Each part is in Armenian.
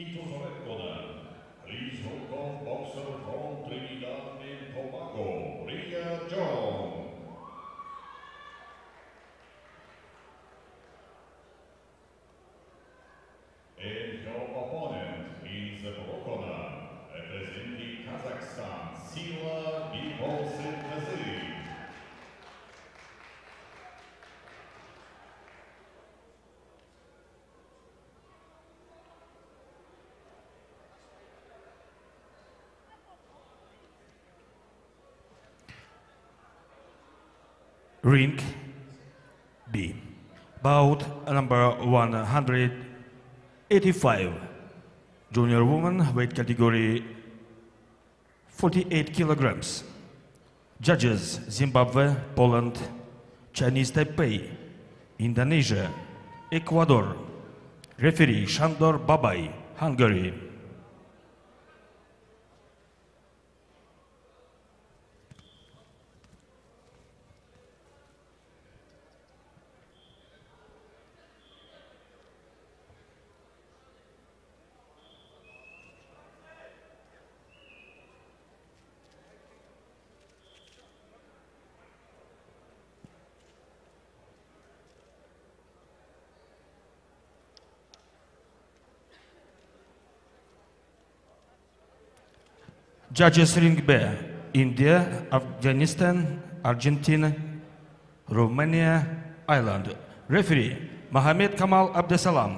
Into the red corner, please welcome boxer from Trinidad and Tobago, Ria John. And her opponent is the blue corner, representing Kazakhstan, Sila Bibosentazi. Ring B. Bout number 185. Junior woman, weight category 48 kilograms. Judges Zimbabwe, Poland, Chinese Taipei, Indonesia, Ecuador. Referee Shandor Babai, Hungary. Judges ring B. India, Afghanistan, Argentina, Romania, Ireland. Referee Mohamed Kamal Abdesalam,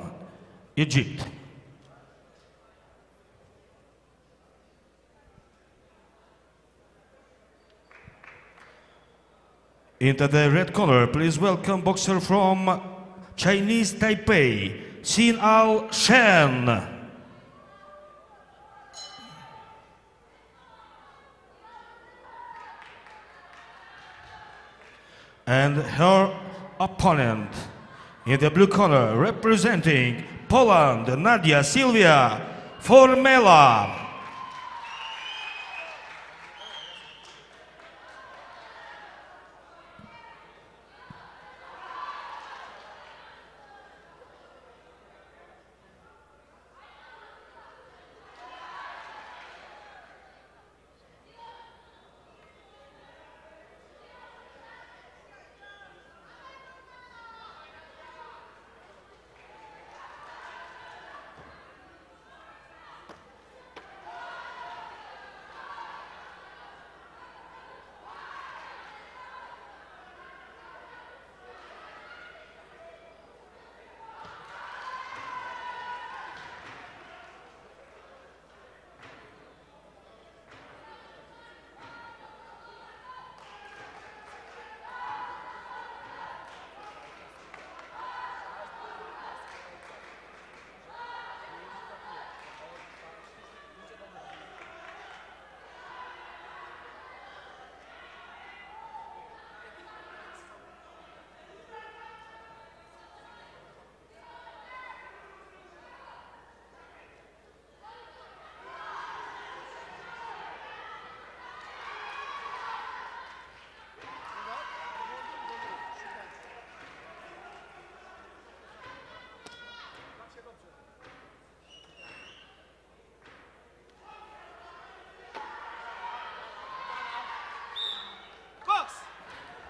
Egypt. Into the red corner, please welcome boxer from Chinese Taipei, Xin Al Shen. And her opponent in the blue corner representing Poland, Nadia Silvia Formela.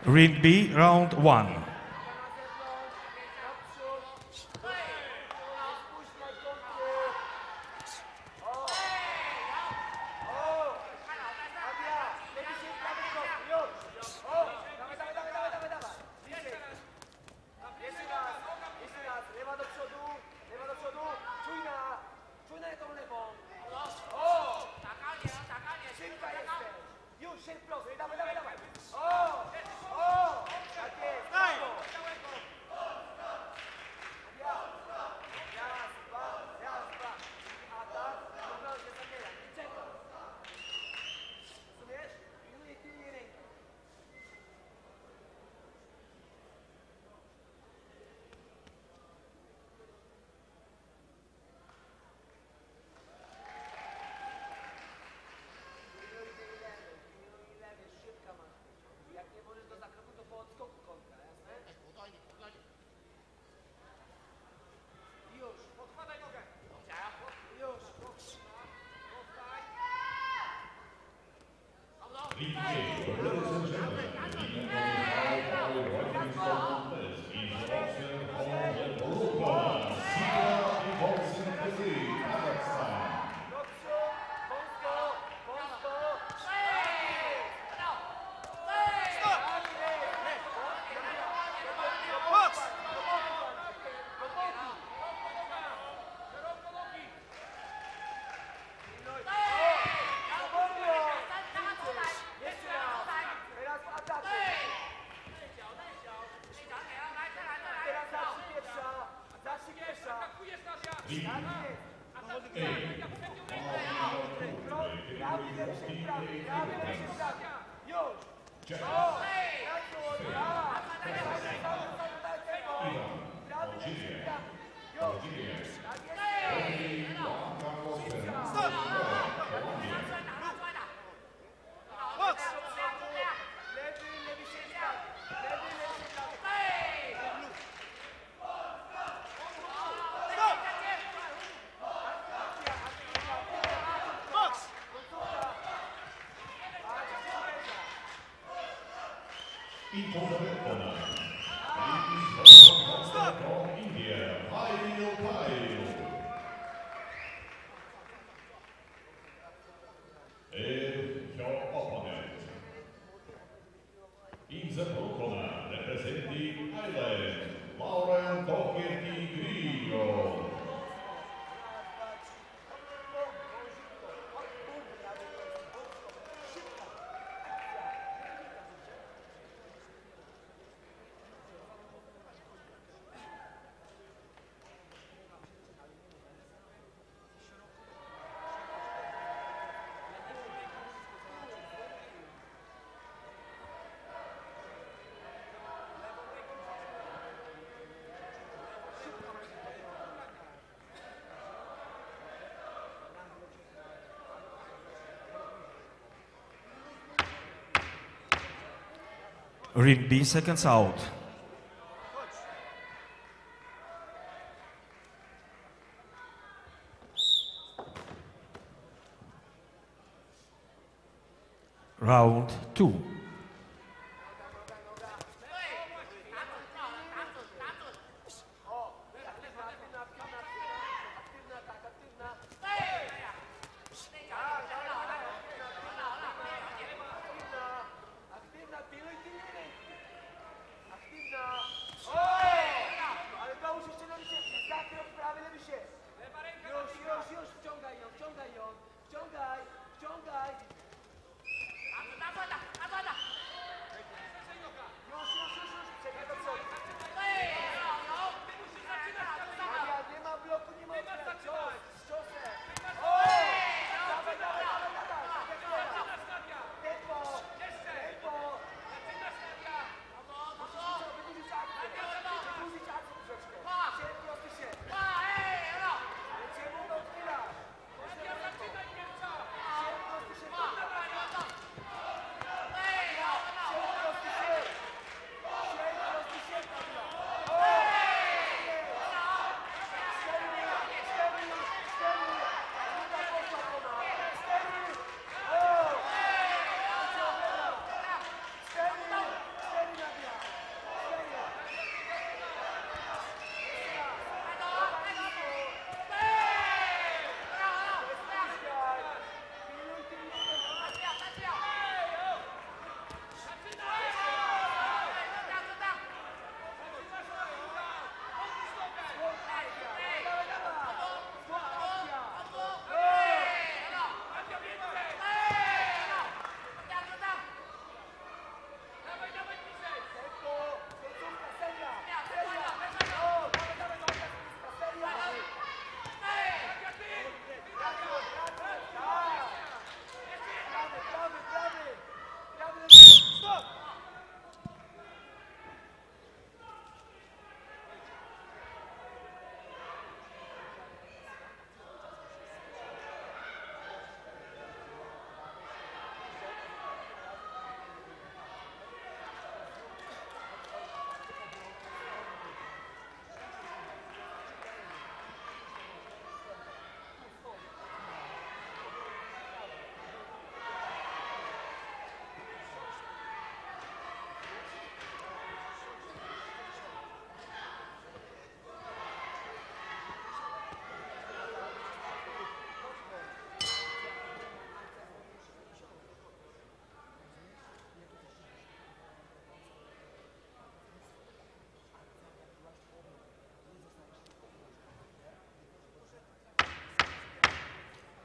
Ring B, round one. PJ. He told us. read B seconds out.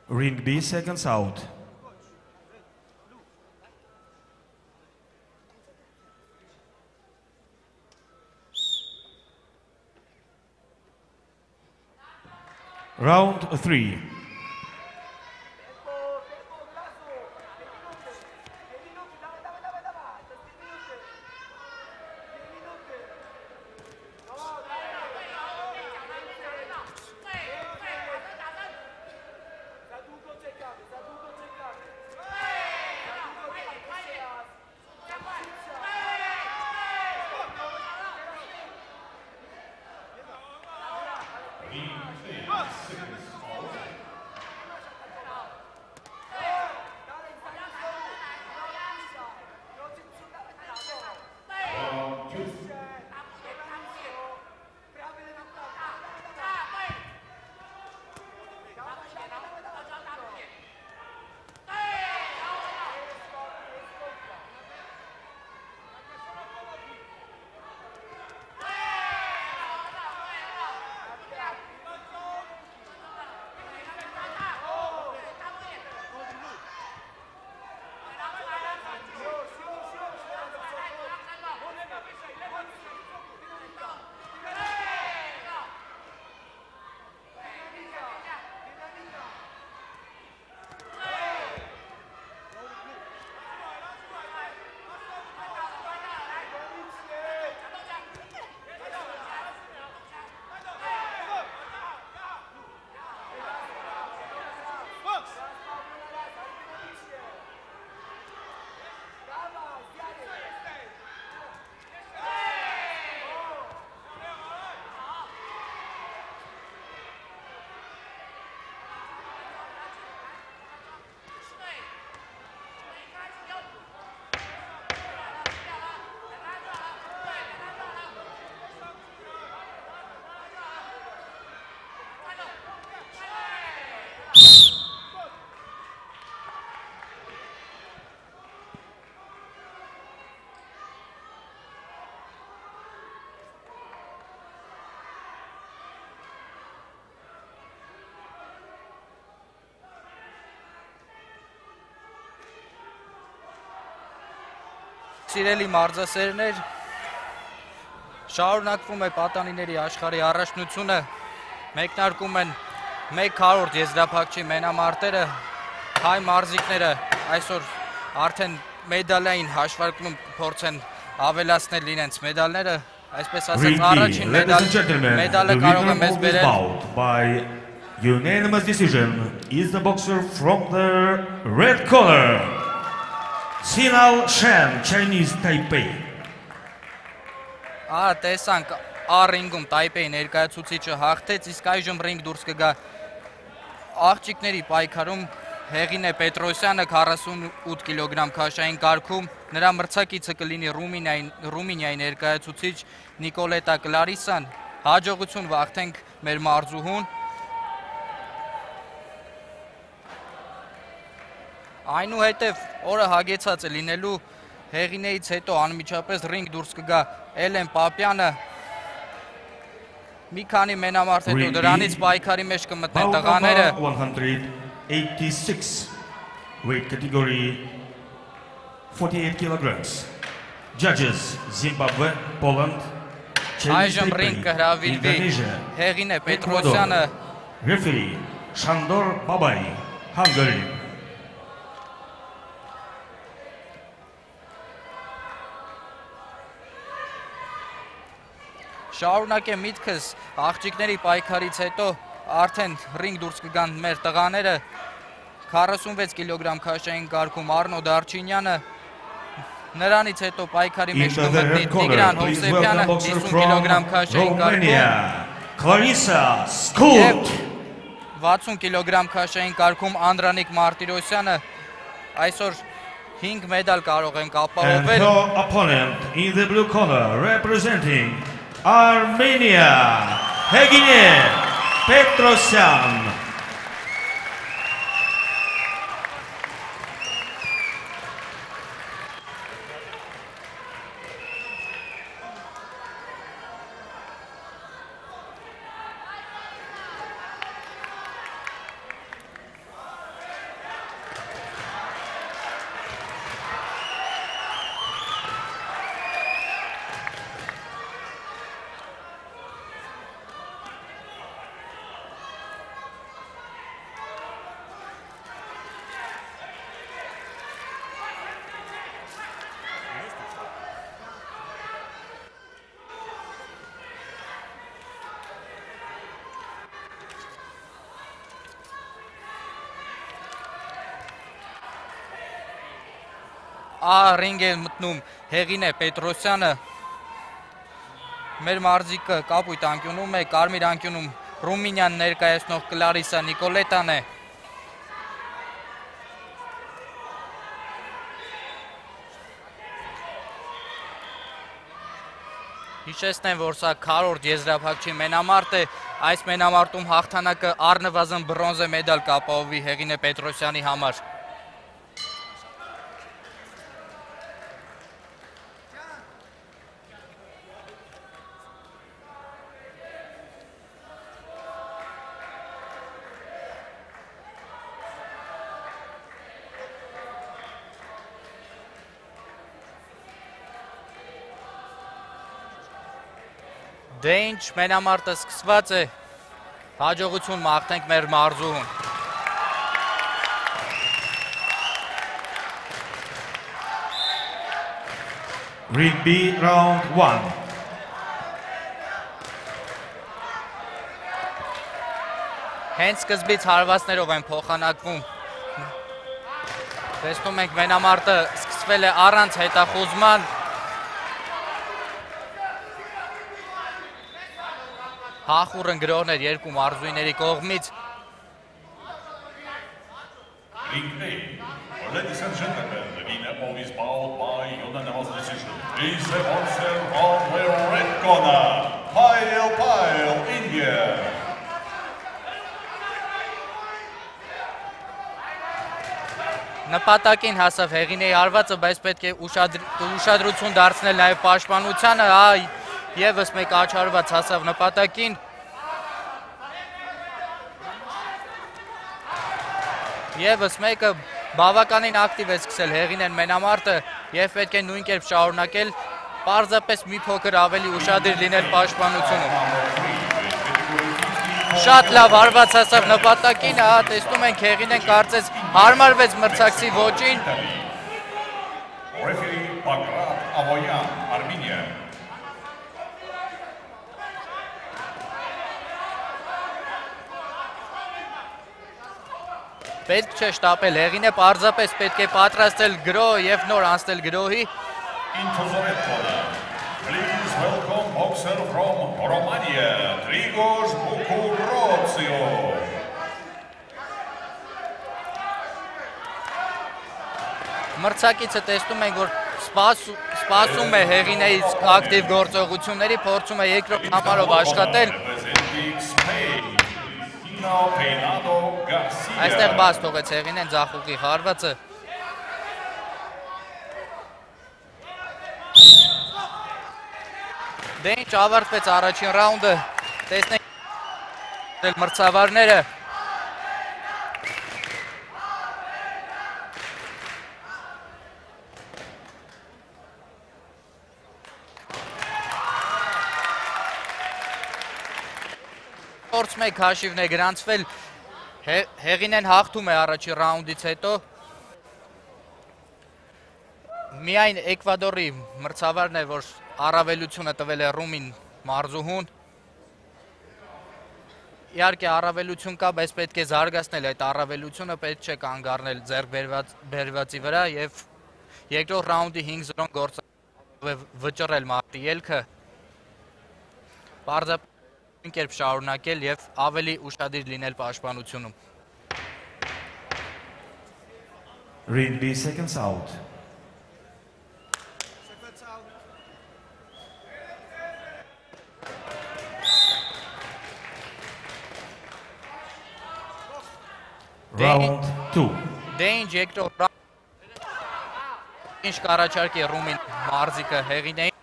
Ring B seconds out. Round three. Սիրելի մարզասերներ, շարունակվում է պատանիների աշխարհի առաջնությունը։ Մեկնարկում են 100 եզրափակչի մենամարտերը։ Հայ մարզիկները այսօր արդեն մեդալային հաշվարկում փորձեն ավելացնել իրենց մեդալները, այսպես ասած առաջին մեդալը the կարող է մեզ բերել unanimous decision is the boxer from the red corner, Sinal Shen, Chinese Taipei. Ահա տեսանք A-ռինգում Տայպեի ներկայացուցիչը հաղթեց, իսկ այժմ ռինգ դուրս կգա աղջիկների պայքարում Հեղինե Պետրոսյանը 48 կիլոգրամ քաշային կարգում, նրա մրցակիցը կլինի Ռումինիայի Ռումինիայի ներկայացուցիչ Նիկոլետա Կլարիսան։ Հաջողություն վաղթենք մեր մարզուհուն։ Այնուհետև օրը հագեցած է լինելու Հեղինեից հետո անմիջապես ռինգ դուրս կգա Էլեն Պապյանը։ Մի քանի մենամարտ հետո դրանից պայքարի մեջ կմտնեն տղաները։ number 186, weight category 48 kilograms. Judges Zimbabwe, Poland, Այժմ Taipei, ռինգ կհրավիրվի Indonesia, Հեղինե. Պետրոսյանը Referee Shandor Babai, Hungary. Շարունակեմ միտքս աղջիկների պայքարից հետո արդեն ռինգ դուրս կգան մեր տղաները 46 կիլոգրամ քաշային կարգում Արնո Դարչինյանը նրանից հետո պայքարի մեջ կմտնի Տիգրան Հովսեփյանը welcome boxer 50 կիլոգրամ քաշային կարգում Clarissa Skut. 60 կիլոգրամ քաշային կարգում Անդրանիկ Մարտիրոսյանը այսօր 5 մեդալ կարող ենք And ապահովել her opponent in the blue corner, representing Armenia, Hegine Petrosyan. Ա ռինգ է մտնում Հեղինե Պետրոսյանը մեր մարզիկը կապույտ անկյունում է կարմիր անկյունում Ռումինիան ներկայացնող Կլարիսա Նիկոլետան է Հիշեցնեմ, որ սա քարորդ եզրափակչի մենամարտ է, այս մենամարտում հաղթանակը առնվազն բրոնզե մեդալ կապահովի Հեղինե Պետրոսյանի համար։ Դե ինչ, մենամարտը սկսված է։ Հաջողություն մաղթենք մեր մարզուհուն։ Ring B, round one. Հենց սկզբից հարվածներով են փոխանակվում։ Տեսնում ենք մենամարտը սկսվել է առանց հետախուզման։ Հախուրն գրողներ երկու մարզույների կողմից. Ladies and gentlemen, the winner of this bout by unanimous decision is the boxer from the red corner, Pyle Pyle, India. նպատակին հասավ հեղինեի արվածը, բայց պետք է ուշադր- ուշադրություն դարձնել նաև պաշտպանությանը, հա, եւս մեկ աչարված հասավ նպատակին։ Եվս մեկը բավականին ակտիվ է սկսել հեղինեն մենամարտը եւ պետք է նույն կերպ շարունակել, պարզապես մի փոքր ավելի ուշադիր լինել պաշտպանությունում։ Շատ լավ հարված հասավ նպատակին, հա, տեսնում ենք հեղինեն կարծես հարմարվեց մրցակցի ոճին, Referee Bagrat Avoyan, Armenia. Պետք չէ շտապել, հեղինը պարզապես պետք է պատրաստել գրո եւ նոր անցնել գրոհի. Please welcome boxer from Romania, Grigos Bukurozio. մրցակիցը տեսնում ենք, որ սպասու- սպասում է հեղինեից ակտիվ գործողությունների, փորձում է երկրորդ համարով աշխատել, Tino Peinado Garcia. այստեղ բաց թողեց հեղինեն ձախուկի հարվածը։ Դե ինչ ավարտվեց առաջին ռաունդը, տեսնենք մրցավարները, Փորձ մեկ հաշիվն է գրանցվել։ Հե- Հեղինեն հաղթում է առաջի ռաունդից հետո։ Միայն Էկվադորի մրցավարն է, որ առավելությունը տվել է Ռումին մարզուհուն։ Իհարկե առավելություն կա, բայց պետք է զարգացնել այդ առավելությունը, պետք չէ կանգ առնել ձեռք բերված բերվածի վրա եւ երկրորդ ռաունդի 5-0 գործ վճռել մարտի ելքը։ նույն կերպ շարունակել եւ ավելի ուշադիր լինել պաշտպանությունում։ Ring B, seconds out. Round two. Դե ինչ երկրորդ ինչ կառաջարկի Ռումին մարզիկը հեղինեին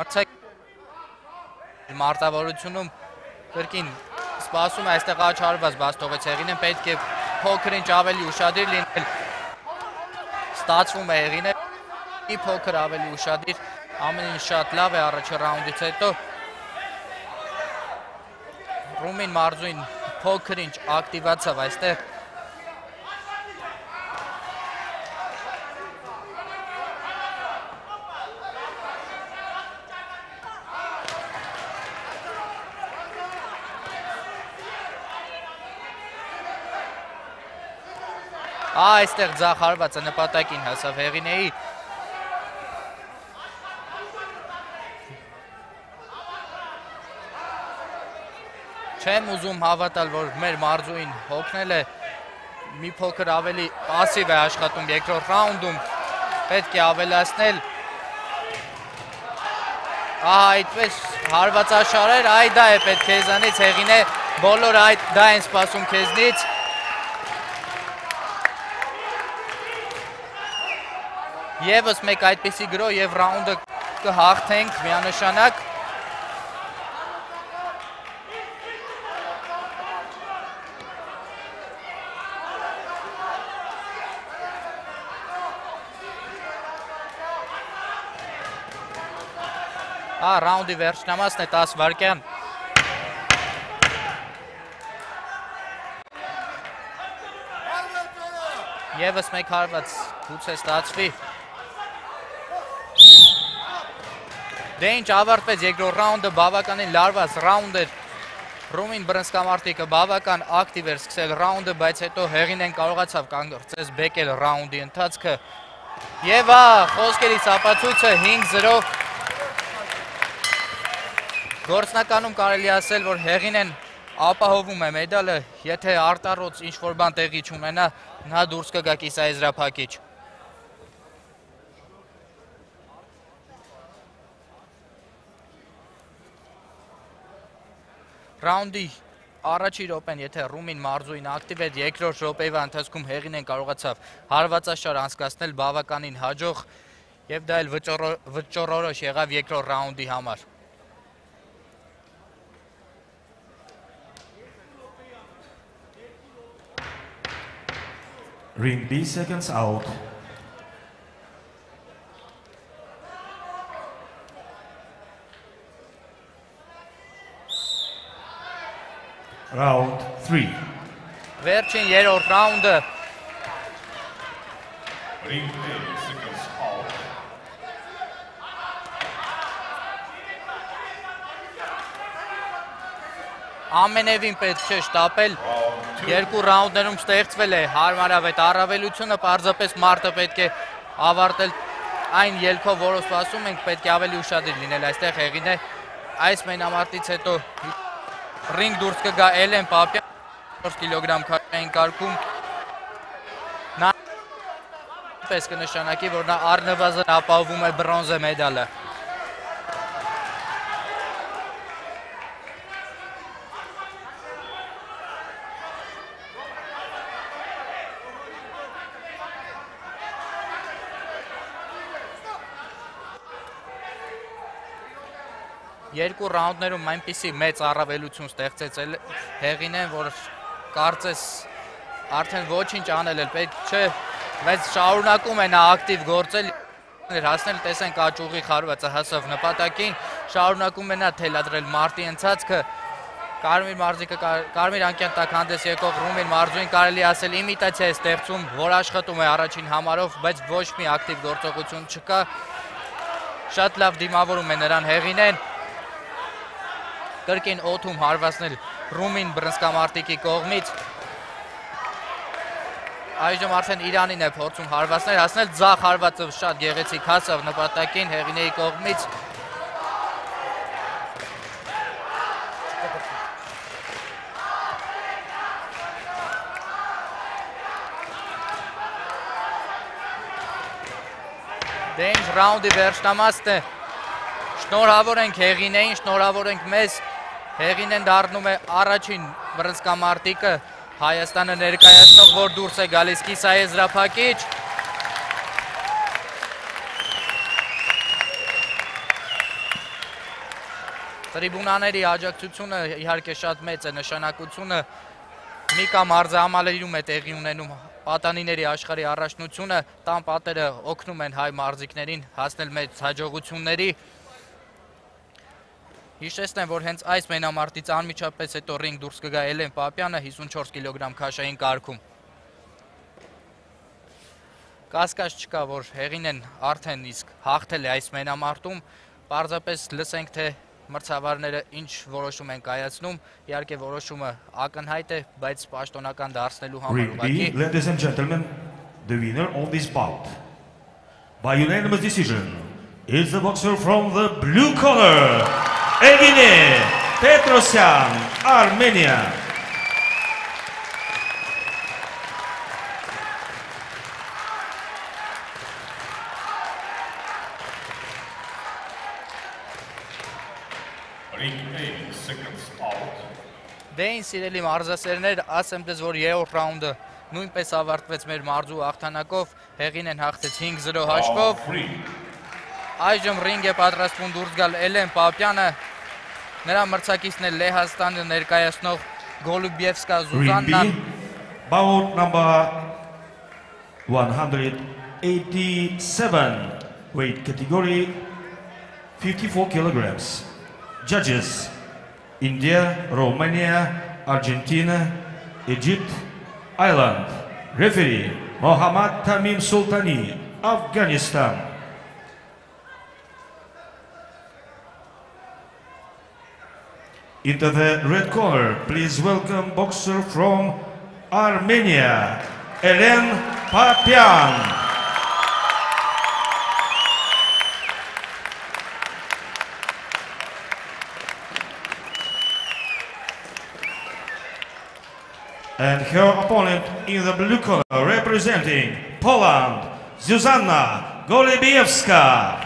մրցակ մարտավարությունում կրկին սպասում է այստեղ աչարված բաց թողեց հեղինեն պետք է փոքր ինչ ավելի ուշադիր լինել ստացվում է հեղինը մի փոքր ավելի ուշադիր ամեն ինչ շատ լավ է առաջի ռաունդից հետո Ռումին մարզույն փոքր ինչ ակտիվացավ այստեղ այստեղ ձախ հարվածը նպատակին հասավ հեղինեի, չեմ ուզում հավատալ, որ մեր մարզույին հոգնել է, մի փոքր ավելի պասիվ է աշխատում երկրորդ ռաունդում, պետք է ավելասնել, այդպես հարվածաշարեր, այ դա է պետք կեզանից, հեղին է, բոլոր այդ դա են սպասում կեզնից, Եվս մեկ այդպիսի գրո եւ ռաունդը կհաղթենք միանշանակ։ Ա ռաունդի վերջնամասն է 10 վայրկյան։ Եվս մեկ հարված գուցե ստացվի։ Դե ինչ ավարտվեց երկրորդ ռաունդը, բավականին լարված ռաունդ էր։ Ռումին բրնսկամարտիկը բավական ակտիվ էր սկսել ռաունդը, բայց հետո հեղինեն կարողացավ կանգնեցես բեկել ռաունդի ընթացքը։ Եվ ա, խոսքերից ապացույցը 5-0 Գործնականում կարելի ասել, որ հեղինեն ապահովում է մեդալը, եթե արտարոց ինչ-որ բան տեղի չունենա, նա դուրս կգա կիսաեզրափակիչ։ Ռաունդի առաջի րոպեն, եթե Ռումին մարզույն ակտիվ էր, երկրորդ րոպեվա ընթացքում հեղինեն կարողացավ հարվածաշար անցկացնել բավականին հաջող եւ դա էլ վճռորոշ եղավ երկրորդ ռաունդի համար։ Ring B seconds out. Round 3. Վերջին երրորդ ռաունդը ամենևին պետք չէ շտապել երկու ռաունդներում ստեղծվել է հարմարավետ առավելությունը, պարզապես մարտը պետք է ավարտել այն ելքով, որով սպասում ենք, պետք է ավելի ուշադիր լինել այստեղ հեղին է այս մենամարտից հետո ռինգ դուրս կգա Էլեն Պապյան 4 կիլոգրամ քաշային կարգում նա պես կնշանակի, որ նա առնվազն ապահովում է բրոնզե մեդալը երկու ռաունդներում այնպիսի մեծ առավելություն ստեղծեց հեղինեն, որ կարծես արդեն ոչինչ անել էլ պետք չէ, բայց շարունակում է նա ակտիվ գործել հասնել տեսենք աճուղի խարվածը հասավ նպատակին, շարունակում է նա թելադրել մարտի ընթացքը, Կարմիր մարզիկը Կարմիր անկյան տակ հանդես եկող Ռումին մարզուին կարելի ասել իմիտացիա է ստեղծում, որ աշխատում է առաջին համարով, բայց ոչ մի ակտիվ գործողություն չկա։ Շատ լավ դիմավորում է նրան հեղինեն կրկին օթում հարվածնել Ռումին բրնսկամարտիկի կողմից։ Այժմ արդեն Իրանին է փորձում հարվածներ հասնել, ձախ հարվածը շատ գեղեցիկ հասավ նպատակին հեղինեի կողմից։ Դենջ ռաունդի վերջնամասն է։ Շնորհավոր ենք Հեղինեին, շնորհավոր ենք մեզ Հեղինեն դառնում է առաջին բրնսկամարտիկը Հայաստանը ներկայացնող, որ դուրս է գալիս կիսաեզրափակիչ։ Տրիբունաների աջակցությունը իհարկե շատ մեծ է նշանակությունը։ Միկա մարզը համալիրում է տեղի ունենում պատանիների աշխարհի առաջնությունը, տան պատերը օգնում են հայ մարզիկներին հասնել մեծ հաջողությունների։ Հիշեցնեմ, որ հենց այս մենամարտից անմիջապես հետո ռինգ դուրս կգա Էլեն Պապյանը 54 կիլոգրամ քաշային կարգում։ Կասկած չկա, որ հեղինեն արդեն իսկ հաղթել է այս մենամարտում, պարզապես լսենք, թե մրցավարները ինչ որոշում են կայացնում, իհարկե որոշումը ակնհայտ է, բայց պաշտոնական դարձնելու համար ուղղակի Ladies and gentlemen, the winner of this bout, by unanimous decision, is the boxer from the blue corner, 8 seconds out. Դեին սիրելի մարզասերներ, ասեմ դες որ երրորդ ռաունդը նույնպես ավարտվեց մեր մարզու հաղթանակով, հեղին են հաղթեց 5-0 հաշվով։. Այժմ ռինգ է պատրաստվում դուրս գալ Էլեն Պապյանը։ Նրա մրցակիցն է Լեհաստանը ներկայացնող B, Զուզաննան։ bout number 187, weight category 54 kilograms. Judges, India, Romania, Argentina, Egypt, Ireland. Referee, Mohammad Tamim Sultani, Afghanistan. Into the red corner, please welcome boxer from Armenia, Elen Papyan. And her opponent in the blue corner, representing Poland, Zuzanna Golibiewska.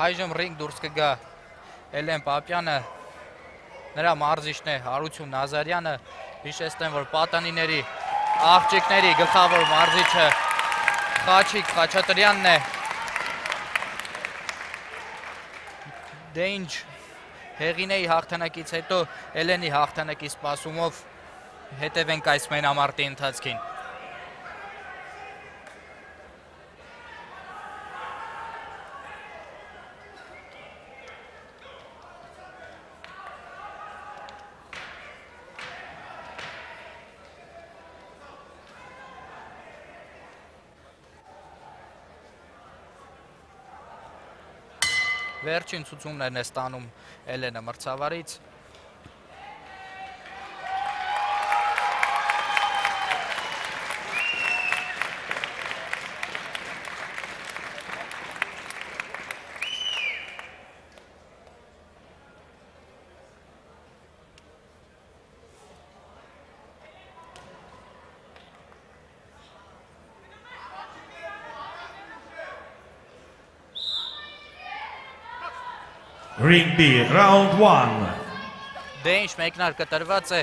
Այժմ ռինգ դուրս կգա Էլեն Պապյանը, նրա մարզիչն է Հարություն Նազարյանը, հիշեցնեմ, որ պատանիների աղջիկների գլխավոր մարզիչը Խաչիկ Խաչատրյանն է։ Դե ինչ Հեղինեի հաղթանակից հետո Էլենի հաղթանակի սպասումով հետևենք այս մենամարտի ընթացքին։ Վերջին ցուցումներն է ստանում Էլենը մրցավարից։ Ring B, round one. Դե ինչ մեկնարկը տրված է։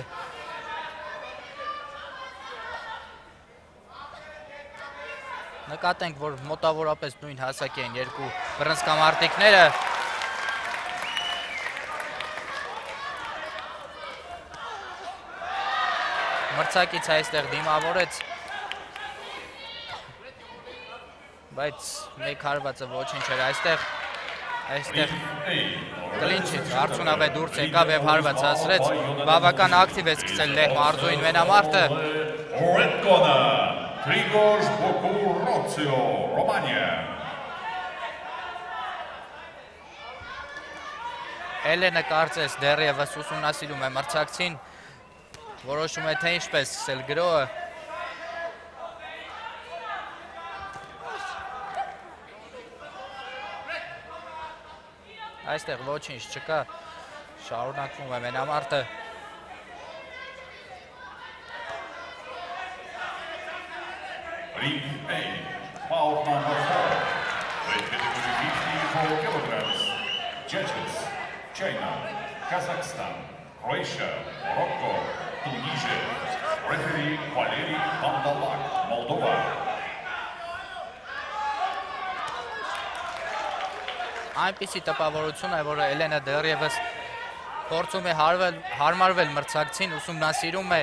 Նկատենք, որ մոտավորապես նույն հասակի են երկու բռնցքամարտիկները։ Մրցակից այստեղ դիմավորեց։ Բայց մեկ հարվածը ոչինչ էր այստեղ։ Այստեղ Կլինչից արդյունավետ դուրս եկավ եւ հարված հասրեց։ Բավական ակտիվ է սկսել Լեհ մարզույն մենամարտը։ corner, Grigor Bokurotio, Romania. Էլենը կարծես դեռևս ուսումնասիրում է մրցակցին։ Որոշում է թե ինչպես սկսել գրոհը։ Այստեղ ոչինչ չկա։ Շարունակվում է մենամարտը։ Ring A, bout number four. Weight category 54 kilograms. Judges, China, Kazakhstan, Croatia, Morocco, Tunisia. Referee Valery Mandalak, Moldova. Այնպիսի տպավորություն է, որ Էլենը դեռևս փորձում է հարվել, հարմարվել մրցակցին, ուսումնասիրում է.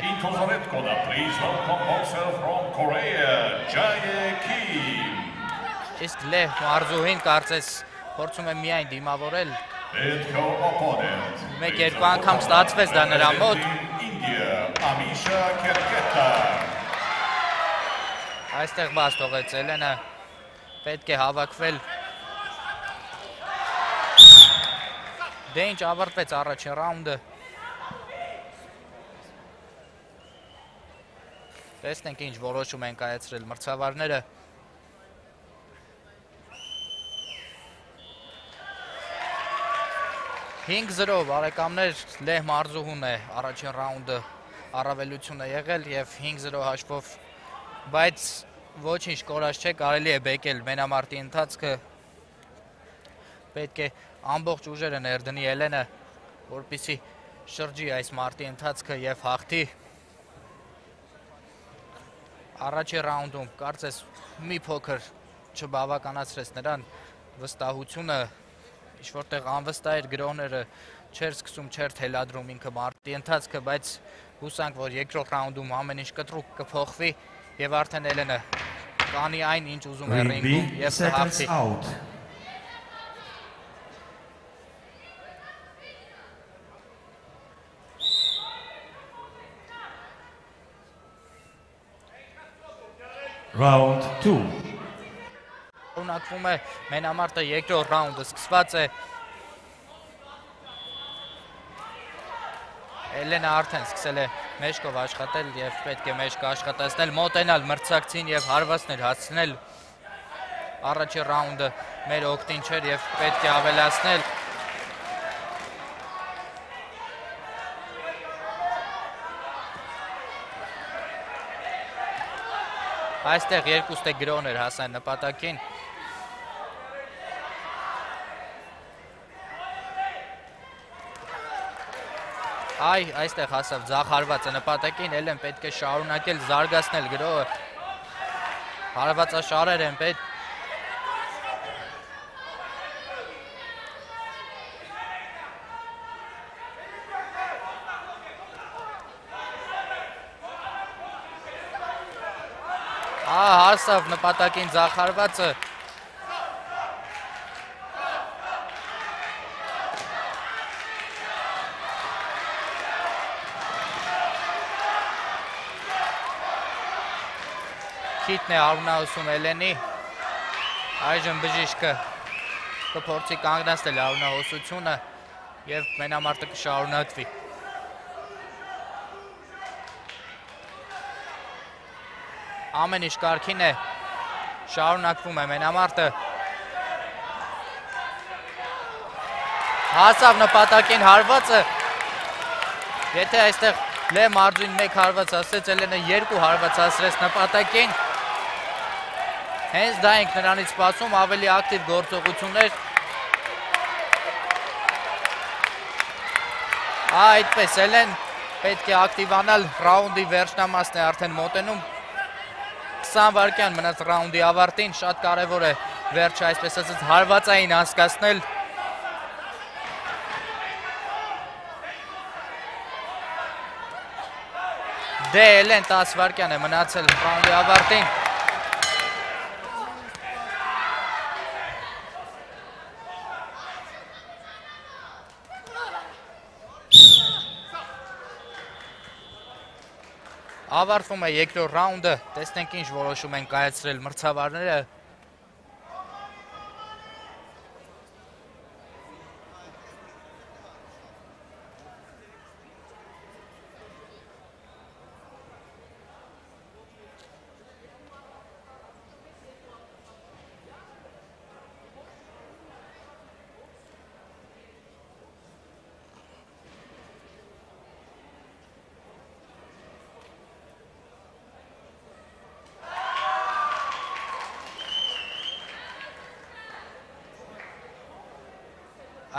Իսկ Լեհ մարզուհին կարծես փորձում է միայն դիմավորել։. Մեկ երկու անգամ ստացվեց դա նրա մոտ։. Այստեղ բաց թողեց Էլենը։ պետք է հավաքվել Դե ինչ ավարտվեց առաջին ռաունդը Տեսնենք ինչ որոշում են կայացրել մրցավարները 5-0 բարեկամներ Լեհ Մարզուհուն է առաջին ռաունդը առավելությունը եղել եւ 5-0 հաշվով բայց ոչինչ կորած չէ կարելի է բեկել մենամարտի ընթացքը պետք է ամբողջ ուժերը ներդնի Էլենը որպիսի շրջի այս մարտի ընթացքը եւ հաղթի. առաջի ռաունդում կարծես մի փոքր չբավականացրեց նրան վստահությունը ինչ որտեղ անվստահ էր գրողները չէր սկսում չէր թելադրում ինքը մարտի ընթացքը, բայց հուսանք, որ երկրորդ ռաունդում ամեն ինչ կտրուկ կփոխվի եւ արդեն Էլենը կանի այն, ինչ ուզում է ռինգում եւ կհաղթի։ Round 2 Ունակվում է մենամարտը երկրորդ ռաունդը սկսված է Էլենը արդեն սկսել է մեջքով աշխատել եւ պետք է մեջքը աշխատացնել, մոտենալ մրցակցին եւ հարվածներ հասցնել առաջի ռաունդը մեր օգտին չէր եւ պետք է ավելացնել Այստեղ երկու ստե գրոներ հասան նպատակին Այ, այստեղ հասավ ձախարվածը նպատակին, էլ են պետք է շարունակել զարգացնել գրողը։ Հարվածաշարեր են պետք Ահա հասավ նպատակին ձախարվածը քիթն է արունահոսում Էլենի։ Այժմ բժիշկը կփորձի կանգնացնել արունահոսությունը եւ մենամարտը կշարունակվի։ Ամեն ինչ կարքին է։ Շարունակվում է մենամարտը։ Հասավ նպատակին հարվածը։ Եթե այստեղ Լե Մարջին 1 հարված ասեց, Էլենը 2 հարված ասրեց նպատակին։ Հենց դա ենք նրանից սպասում ավելի ակտիվ գործողություններ։ Այդպես էլ են պետք է ակտիվանալ ռաունդի վերջնամասն է արդեն մոտենում 20 վարկյան մնաց ռաունդի ավարտին, շատ կարևոր է վերջը այսպես ասած հարվածային հասկացնել Դե Էլեն 10 վարկյան է մնացել ռաունդի ավարտին Ավարտվում է երկրորդ ռաունդը, տեսնենք ինչ որոշում են կայացրել մրցավարները,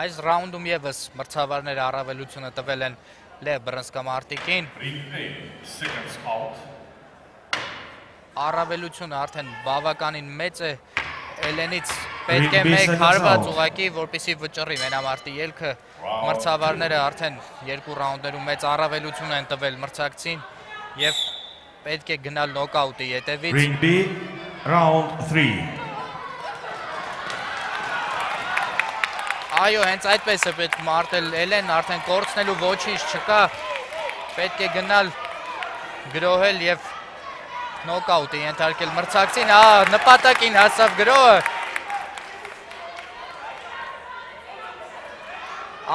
Այս ռաունդում եւս մրցավարները առավելությունը տվել են Լև Բրնսկամարտիկին։ Առավելությունը արդեն բավականին մեծ է Էլենից պետք է մեկ հարված ուղակի, որպիսի վճռի մենամարտի ելքը։ Մրցավարները արդեն երկու ռաունդներում մեծ առավելություն են տվել մրցակցին եւ պետք է գնալ նոկաուտի ետևից։ Ring B round 3 Այո, հենց այդպես է պետք մարտել Էլեն, արդեն կորցնելու ոչինչ չկա։ Պետք է գնալ գրոհել եւ նոկաուտի ենթարկել մրցակցին, ա նպատակին հասավ գրոհը։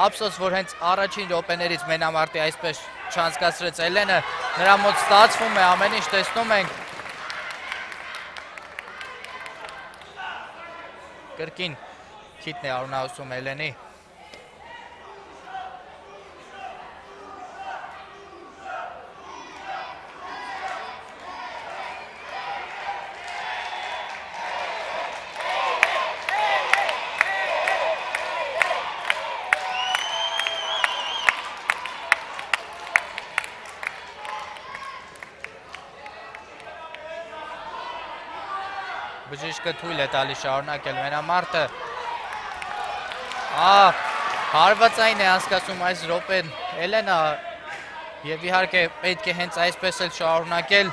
Ափսոս, որ հենց առաջին րոպեներից մենամարտի այսպես չանցկացրեց Էլենը, նրա մոտ ստացվում է, ամեն ինչ տեսնում ենք։ Կրկին քիթն է արունահոսում Էլենի։ Բժիշկը թույլ է տալի շարունակել մենամարտը։ Ա հարվածային է անցկացում այս րոպեն Էլենա եւ իհարկե պետք է հենց այսպես էլ շարունակել։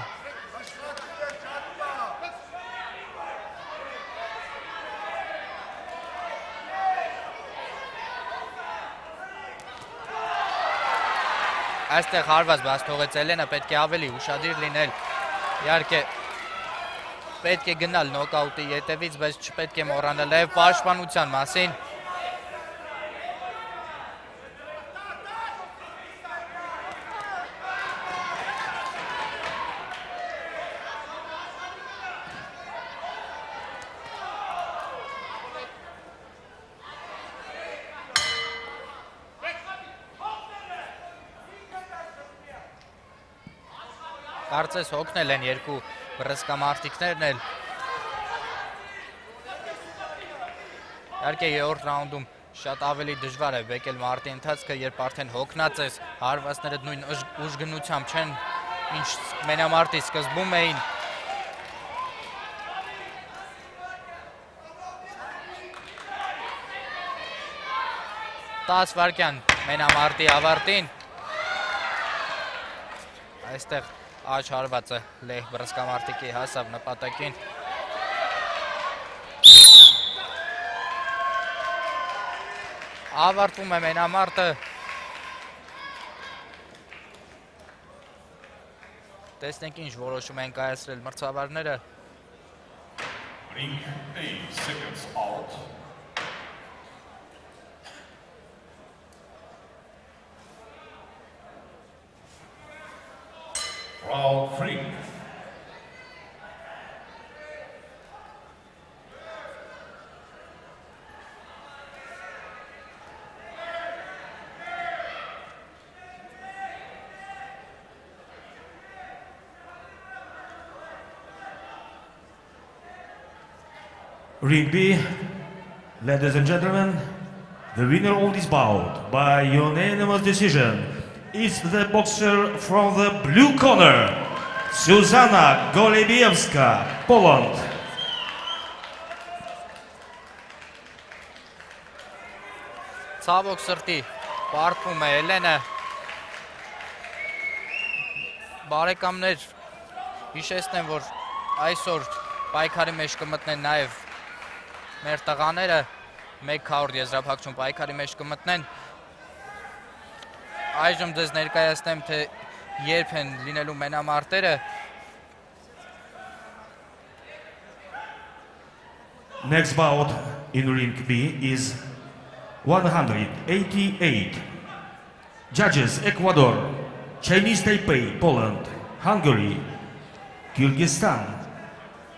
Այստեղ հարված բաց թողեց Էլենը, պետք է ավելի ուշադիր լինել։ Իհարկե պետք է գնալ նոկաուտի ետևից, բայց չպետք է մոռանալ նաև պաշտպանության մասին։ Կարծես հոգնել են երկու բռսկամարտիկներն էլ։ Իհարկե երրորդ ռաունդում շատ ավելի դժվար է բեկել մարտի ընթացքը, երբ արդեն հոգնած ես, հարվածները նույն ուժգնությամբ չեն, ինչ մենամարտի սկզբում էին։ Տաս վարկյան մենամարտի ավարտին։ Այստեղ աջ հարվածը լեհ բրսկամարտիկի հասավ նպատակին։ Ավարտվում է մենամարտը։ Տեսնենք ինչ որոշում են կայացրել մրցավարները։ Ring 8 seconds out. Round three. Ring B, ladies and gentlemen, the winner of this bout by unanimous decision is the boxer from the blue corner, Susanna Golebiewska, Poland. Ցավոք սրտի պարտվում է Էլենը։ Բարեկամներ, հիշեցնեմ, որ այսօր պայքարի մեջ կմտնեն նաև մեր տղաները, մեկ քաուրդ եզրափակում պայքարի մեջ կմտնեն այժմ դες ներկայացնեմ թե երբ են լինելու մենամարտերը Next bout in ring B is 188. Judges Ecuador, Chinese Taipei, Poland, Hungary, Kyrgyzstan.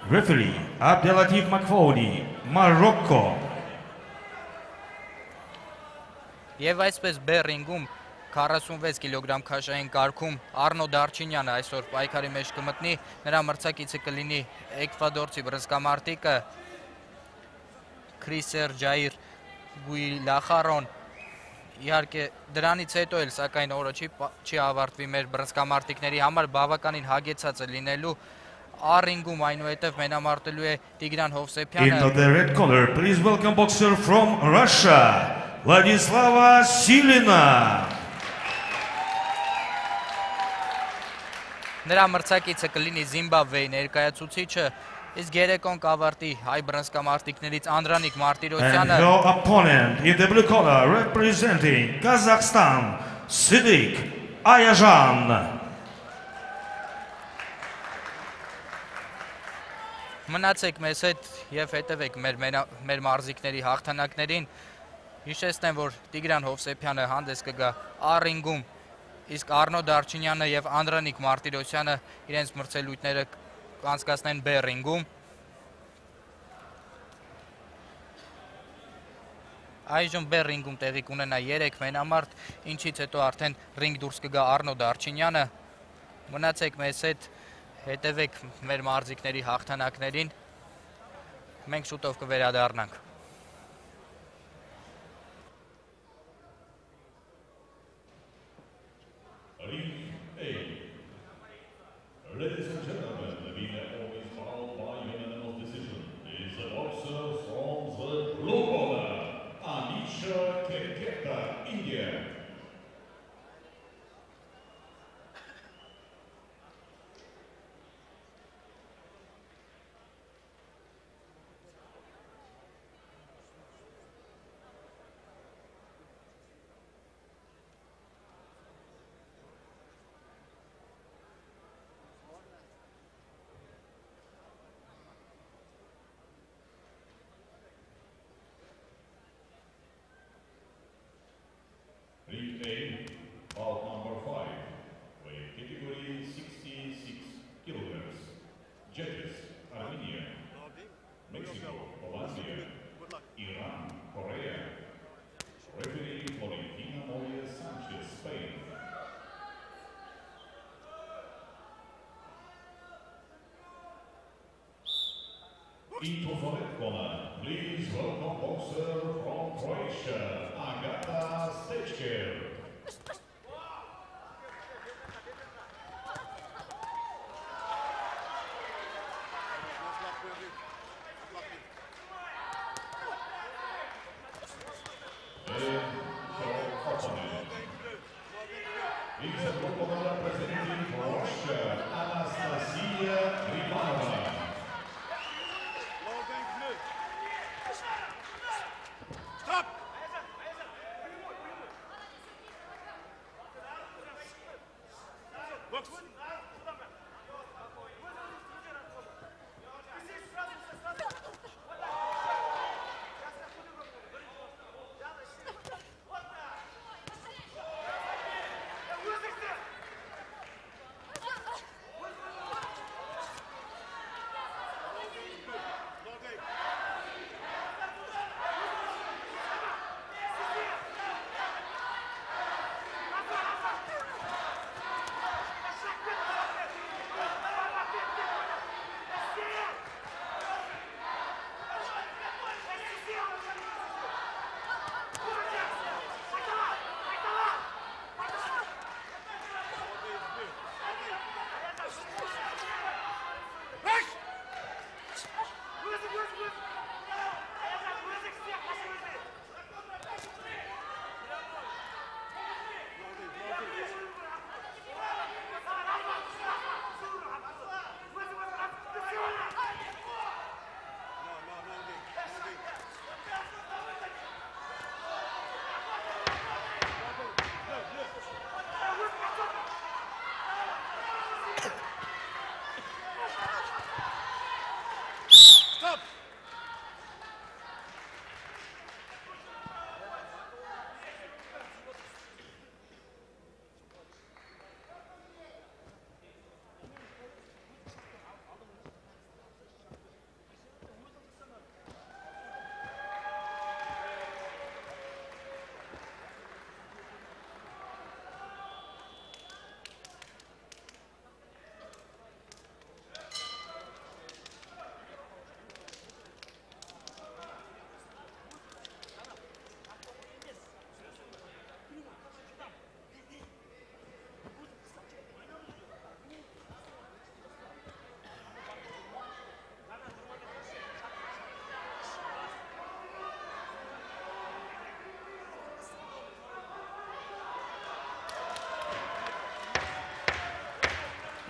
Referee Abdelatif Makfoni, Morocco. Եվ այսպես բերինգում 46 կիլոգրամ քաշային կարգում Արնո Դարչինյանը այսօր պայքարի մեջ կմտնի, նրա մրցակիցը կլինի Էկվադորցի բրզկամարտիկը Քրիսեր Ջայր Գուիլախարոն Իհարկե դրանից հետո էլ սակայն օրը չի չի ավարտվի մեր բրզկամարտիկների համար բավականին հագեցած է լինելու Արինգում այնուհետև մենամարտելու է Տիգրան Հովսեփյանը In the red corner, please welcome boxer from Russia, Vladislava Silina. Նրա մրցակիցը կլինի Զիմբաբվեի ներկայացուցիչը, իսկ երեկոն կավարտի հայ բռնցքամարտիկներից Անդրանիկ Մարտիրոսյանը։ And your opponent in the blue corner representing Kazakhstan, Sidik Ayajan. Մնացեք մեզ հետ եւ հետևեք մեր մեր, մարզիկների հաղթանակներին։ Հիշեցնեմ, որ Տիգրան Հովսեփյանը հանդես կգա Արինգում, իսկ Արնո Դարչինյանը եւ Անդրանիկ Մարտիրոսյանը իրենց մրցելույթները կանցկացնեն Բերինգում։ Այժմ Բերինգում տեղի կունենա 3 մենամարտ, ինչից հետո արդեն ռինգ դուրս կգա Արնո Դարչինյանը։ Մնացեք մեզ հետ, հետևեք մեր մարզիկների հաղթանակներին։ Մենք շուտով A. Ladies and gentlemen, Into corner, please welcome boxer from Croatia, Agata Stechker.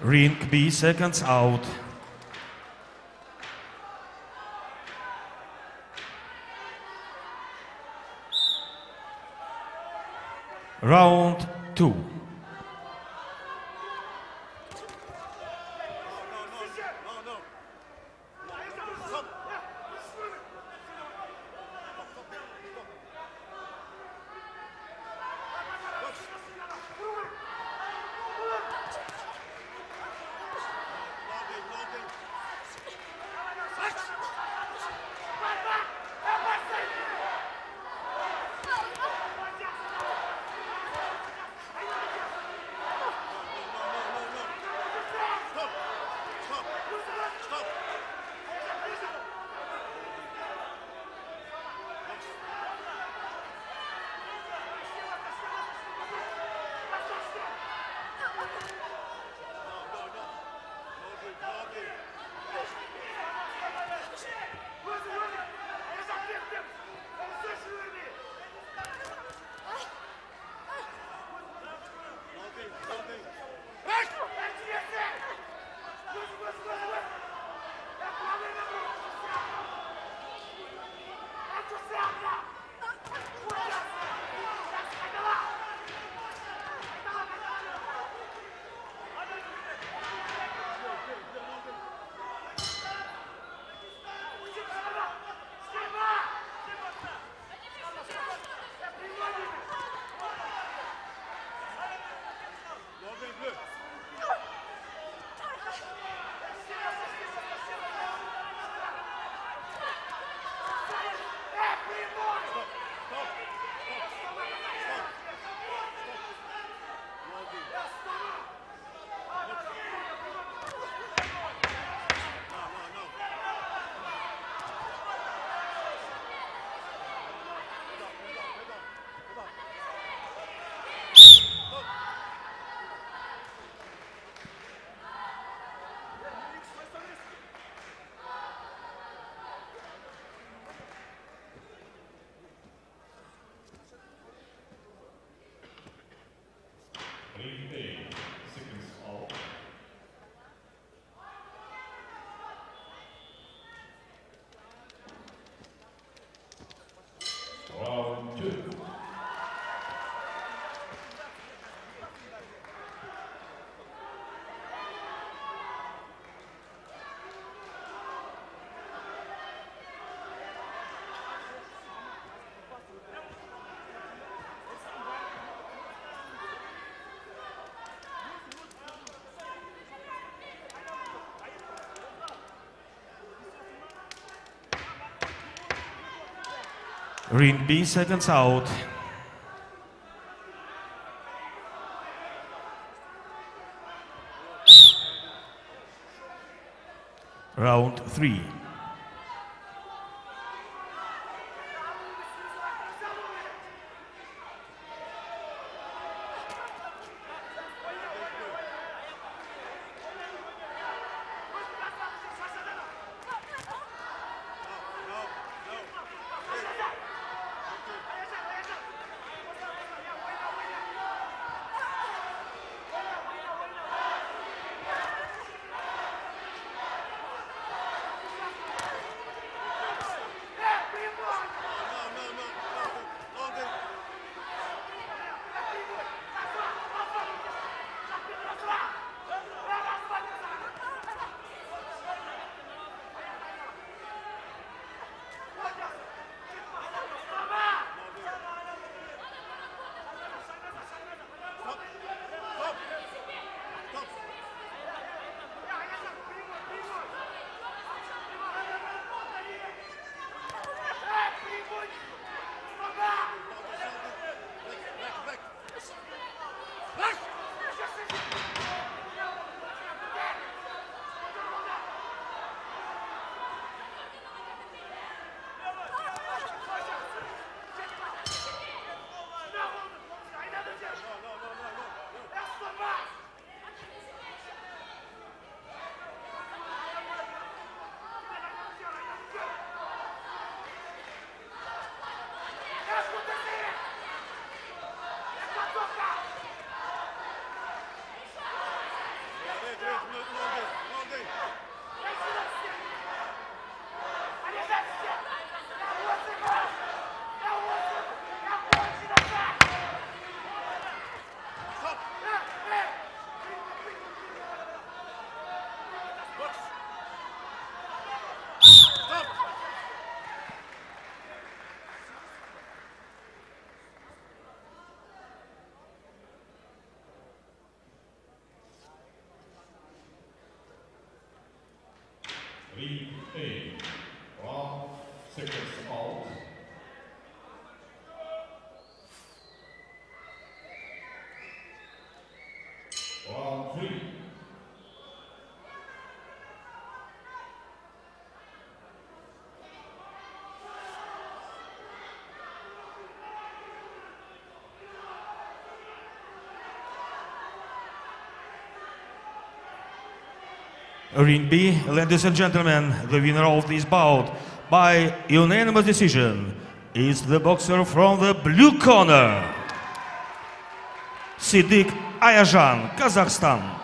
Ring B seconds out. Green Ring B seconds out. Round three. We A, round Ring B, ladies and gentlemen, the winner of this bout by unanimous decision is the boxer from the blue corner, Sidik Ayajan, Kazakhstan.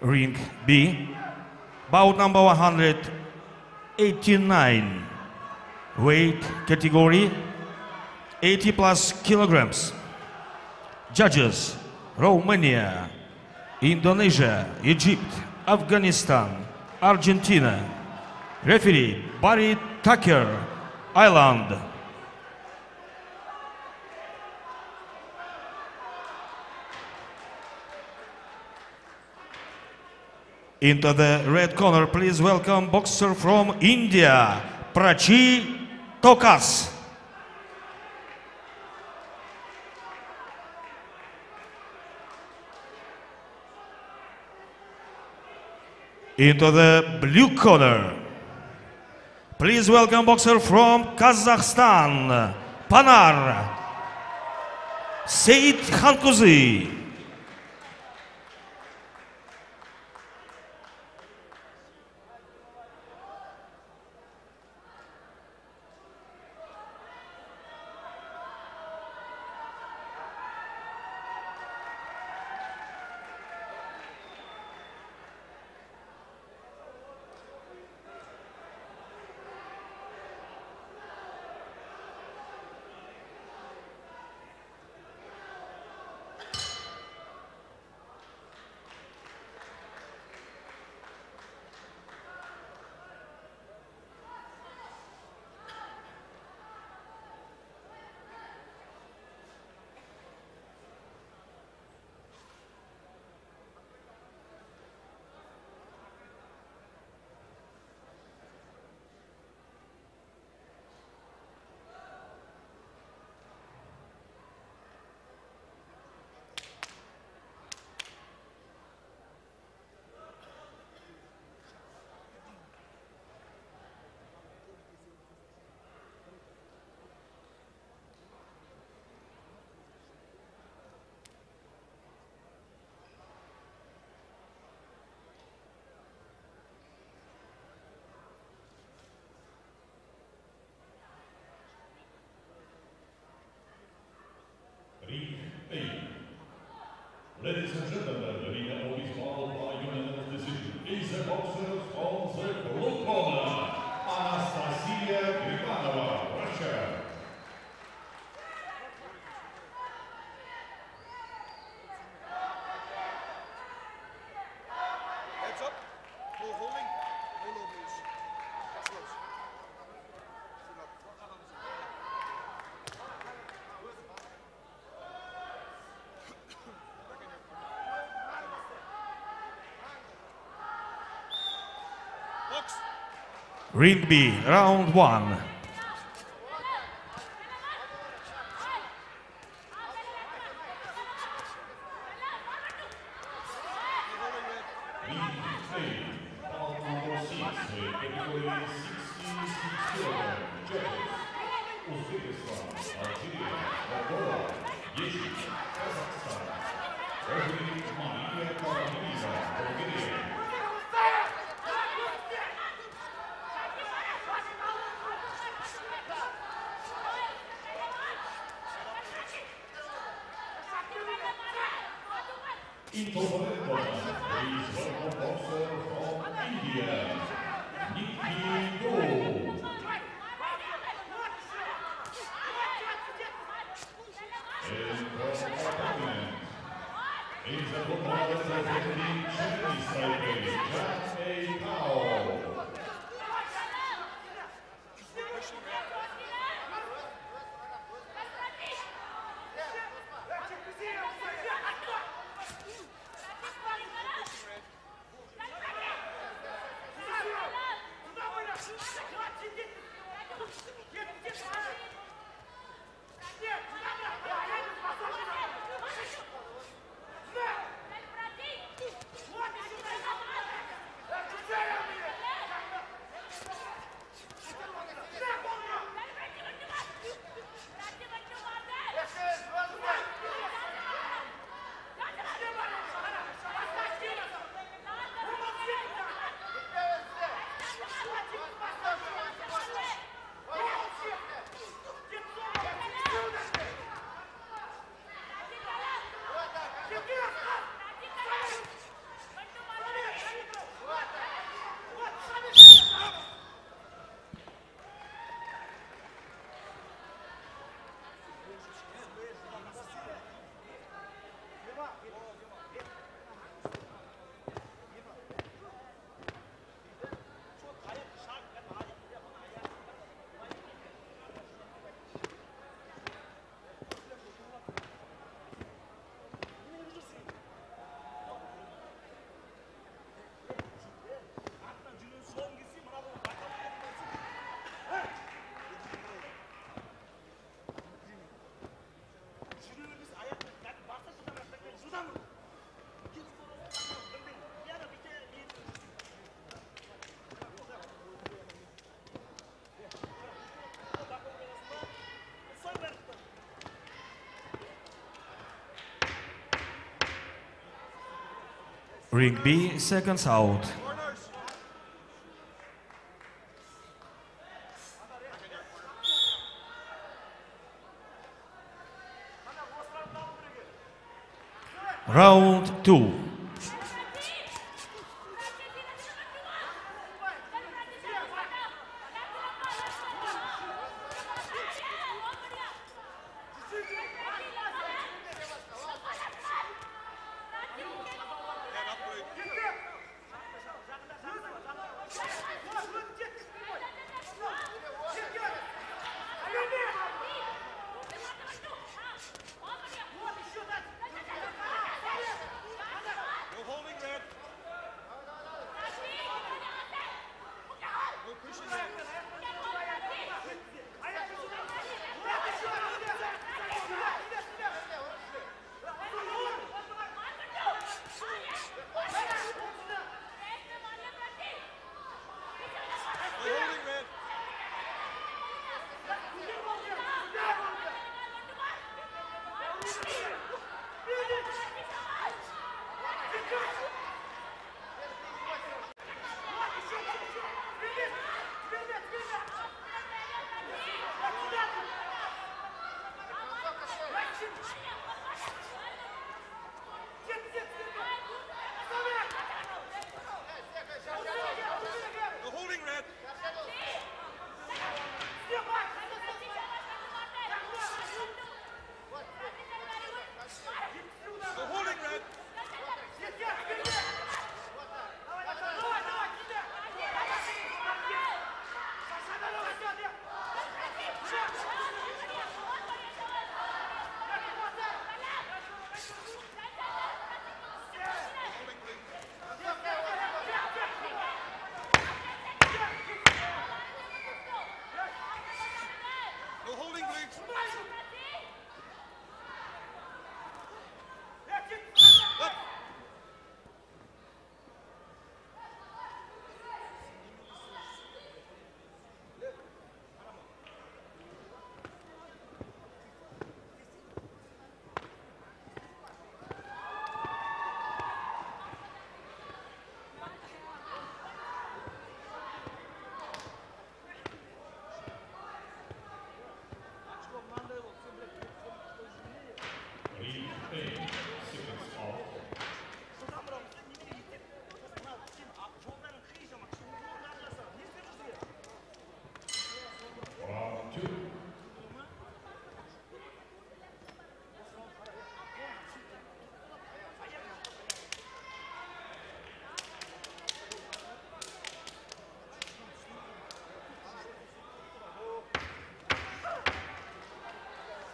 Ring B, bout number 189, weight category 80 plus kilograms. Judges Romania, Indonesia, Egypt, Afghanistan, Argentina. Referee Barry Tucker, Ireland. Into the red corner, please welcome boxer from India, Prachi Tokas. Into the blue corner, please welcome boxer from Kazakhstan, Panar, Seyit Khankuzi. Rigby, round one. Ring B, seconds out.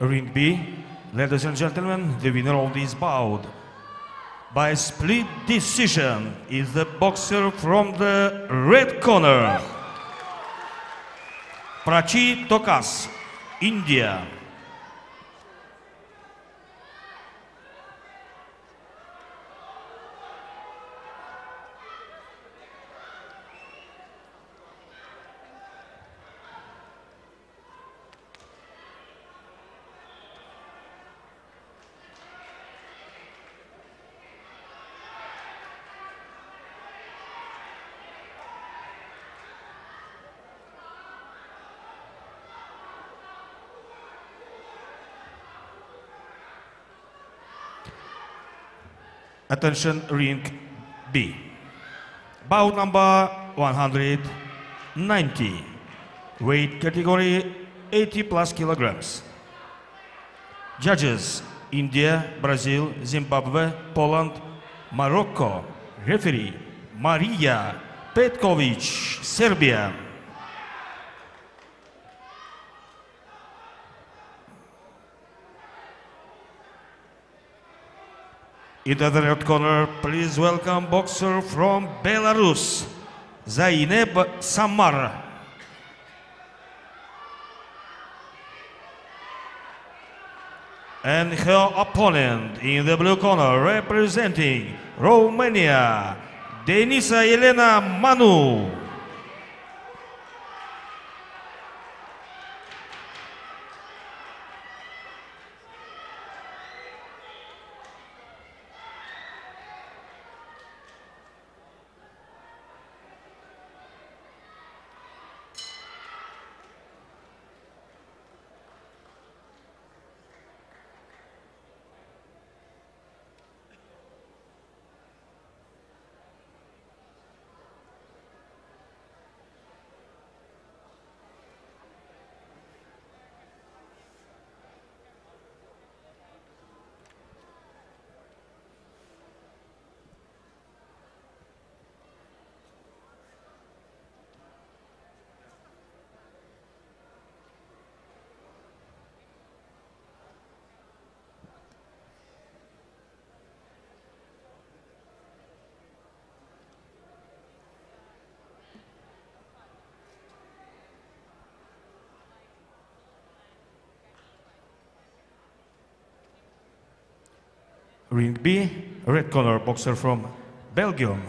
Ring B, ladies and gentlemen, the winner of this bout by split decision is the boxer from the red corner, Prachi Tokas, India. Attention, ring B. Bout number 190. Weight category 80 plus kilograms. Judges India, Brazil, Zimbabwe, Poland, Morocco. Referee Maria Petkovic, Serbia. In the red corner, please welcome boxer from Belarus, Zaineb Samar. And her opponent in the blue corner, representing Romania, Denisa Elena Manu. Ring B, red corner boxer from Belgium,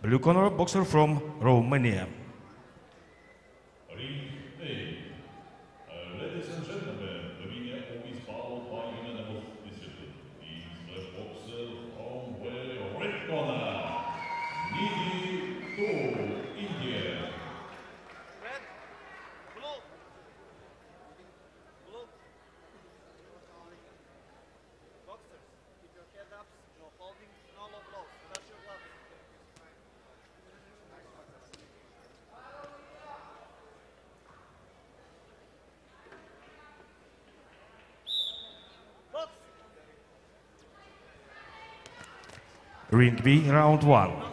blue corner boxer from Romania. Ring B, round one.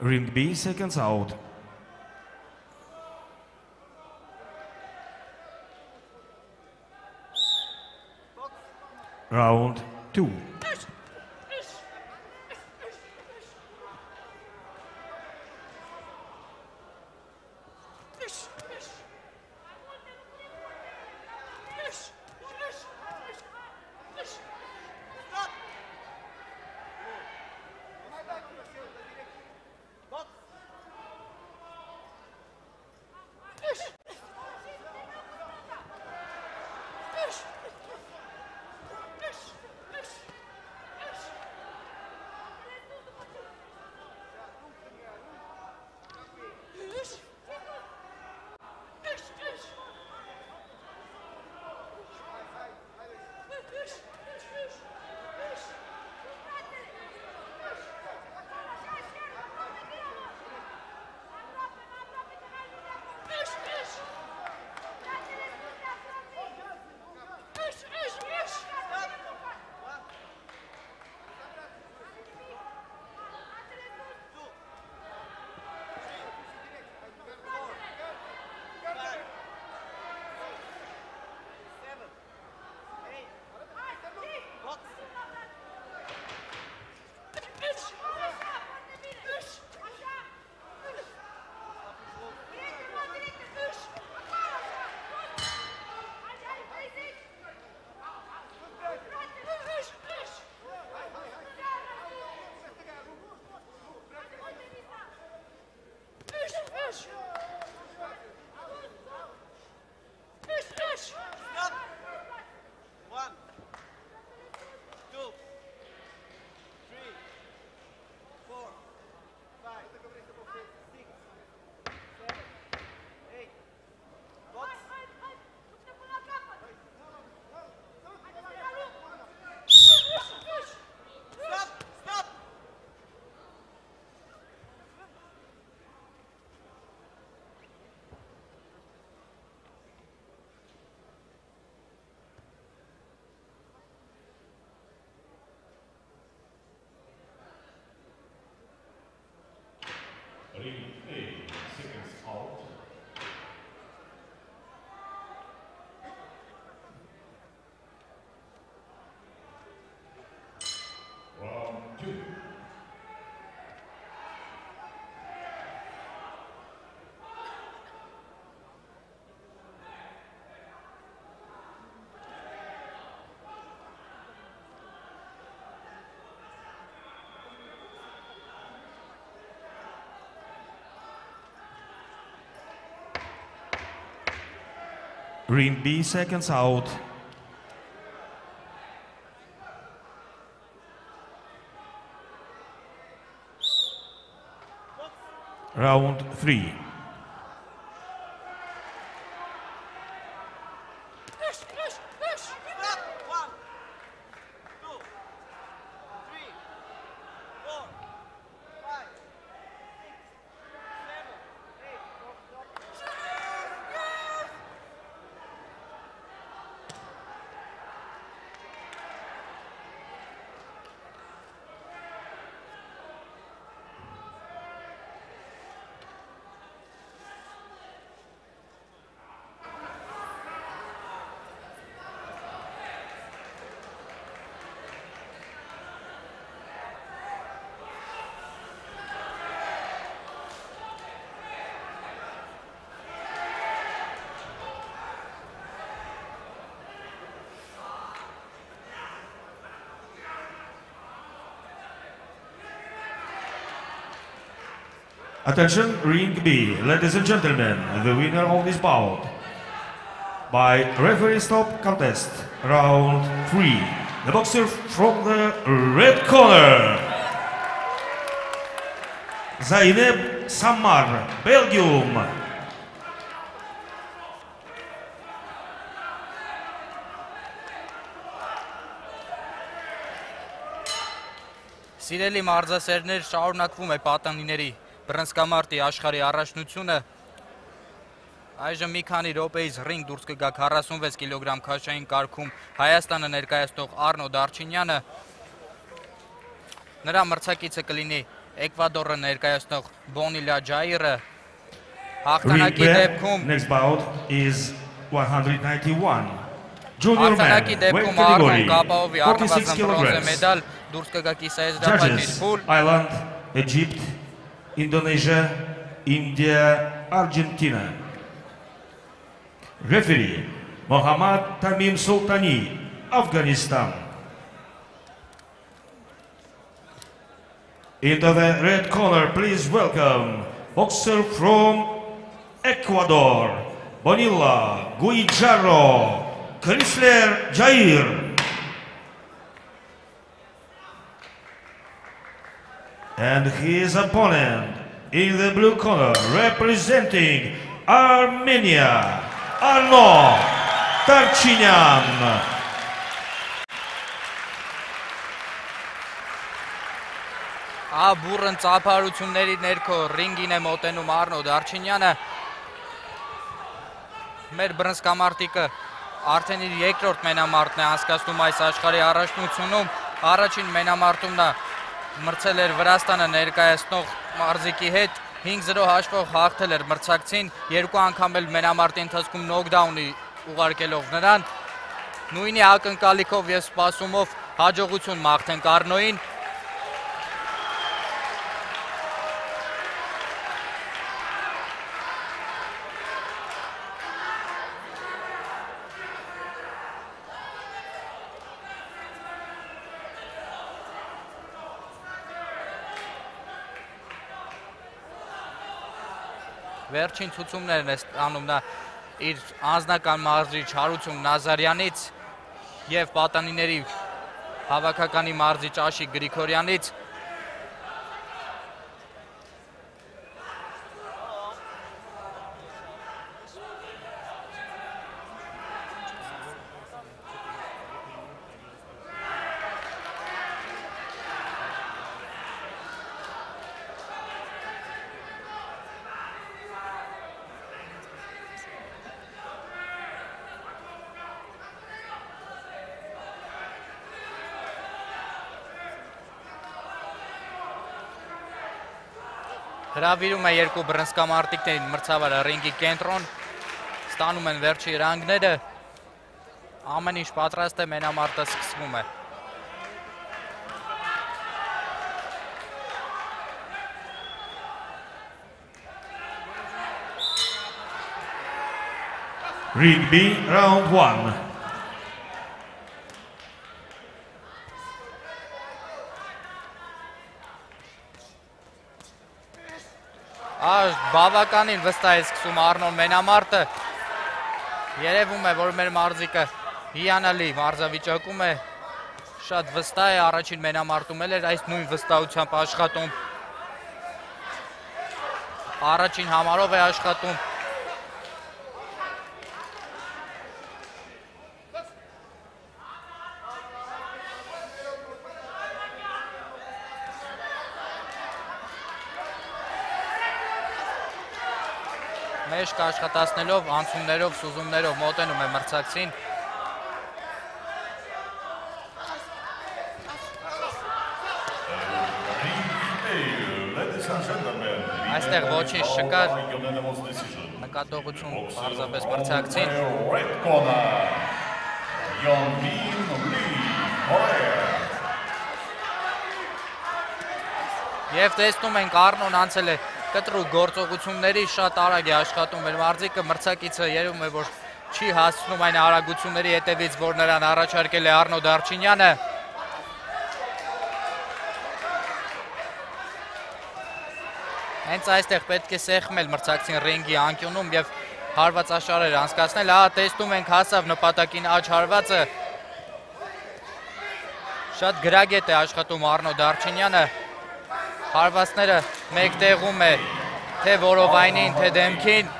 Ring B seconds out. Round two. Ring 8. Ring B, seconds out. Round three. Attention, ring B. Ladies and gentlemen, the winner of this bout by referee stop contest, round three. The boxer from the red corner, Zaineb Samar, Belgium. Սիրելի մարզասերներ, շարունակվում է պատանիների բռնցքամարտի աշխարհի առաջնությունը։ Այժմ մի քանի րոպեից ռինգ դուրս կգա 46 կիլոգրամ քաշային կարգում Հայաստանը ներկայացնող Արնո Դարչինյանը։ Նրա մրցակիցը կլինի Էկվադորը ներկայացնող Բոնիլա Ring Հաղթանակի դեպքում next bout is 191. Junior man, Հաղթանակի դեպքում Արնոն կապահովի 46 առնվազն բրոնզե մեդալ դուրս կգա կիսաեզրափակիչ փուլ Ireland, Egypt, Indonesia, India, Argentina. Referee, Mohammad Tamim Sultani, Afghanistan. Into the red corner, please welcome boxer from Ecuador, Bonilla Guijarro, Chrysler Jair. And his opponent in the blue corner, representing Armenia, Arno Tarchinyan. Ա բուրըն ծափարությունների ներքո ռինգին է մոտենում Արնո Դարչինյանը։ Մեր բրնսկամարտիկը արդեն իր երկրորդ մենամարտն է անցկացնում այս աշխարհի առաջնությունում։ Առաջին մենամարտում նա մրցել էր Վրաստանը ներկայացնող մարզիկի հետ 5-0 հաշվով հաղթել էր մրցակցին, երկու անգամ էլ մենամարտի ընթացքում նոկդաունի ուղարկելով նրան։ Նույնի ակնկալիքով եւ սպասումով հաջողություն մաղթենք Արնոին։ Վերջին ցուցումներն է ստանում նա իր անձնական մարզիչ Հարություն Նազարյանից եւ պատանիների հավաքականի մարզիչ Աշիկ Գրիգորյանից հրավիրում է երկու բրնսկամարտիկներին մրցավարը ռինգի կենտրոն, ստանում են վերջի ռանգները, ամեն ինչ պատրաստ է, մենամարտը սկսվում է։ Rigby Round 1 բավականին վստահ է սկսում Արնոն մենամարտը։ Երևում է, որ մեր մարզիկը հիանալի մարզավիճակում է։ Շատ վստահ է առաջին մենամարտում էլ էր այս նույն վստահությամբ աշխատում։ Առաջին համարով է աշխատում։ մեջք աշխատացնելով, անցումներով, սուզումներով մոտենում է մրցակցին։ Այստեղ ոչինչ չկար, նկատողություն պարզապես մրցակցին։. Եվ տեսնում ենք Արնոն անցել է կտրուկ գործողությունների շատ արագ է աշխատում մեր մարզիկը մրցակիցը երևում է որ չի հասցնում այն արագությունների հետևից որ նրան առաջարկել է Արնո Դարչինյանը Հենց այստեղ պետք է սեղմել մրցակցին ռինգի անկյունում եւ հարվածաշարեր անցկացնել։ Ահա տեսնում ենք հասավ նպատակին աճ հարվածը։ Շատ գրագետ է աշխատում Արնո Դարչինյանը։ Հարվածները մեկ տեղում է թե որովայնին, թե դեմքին։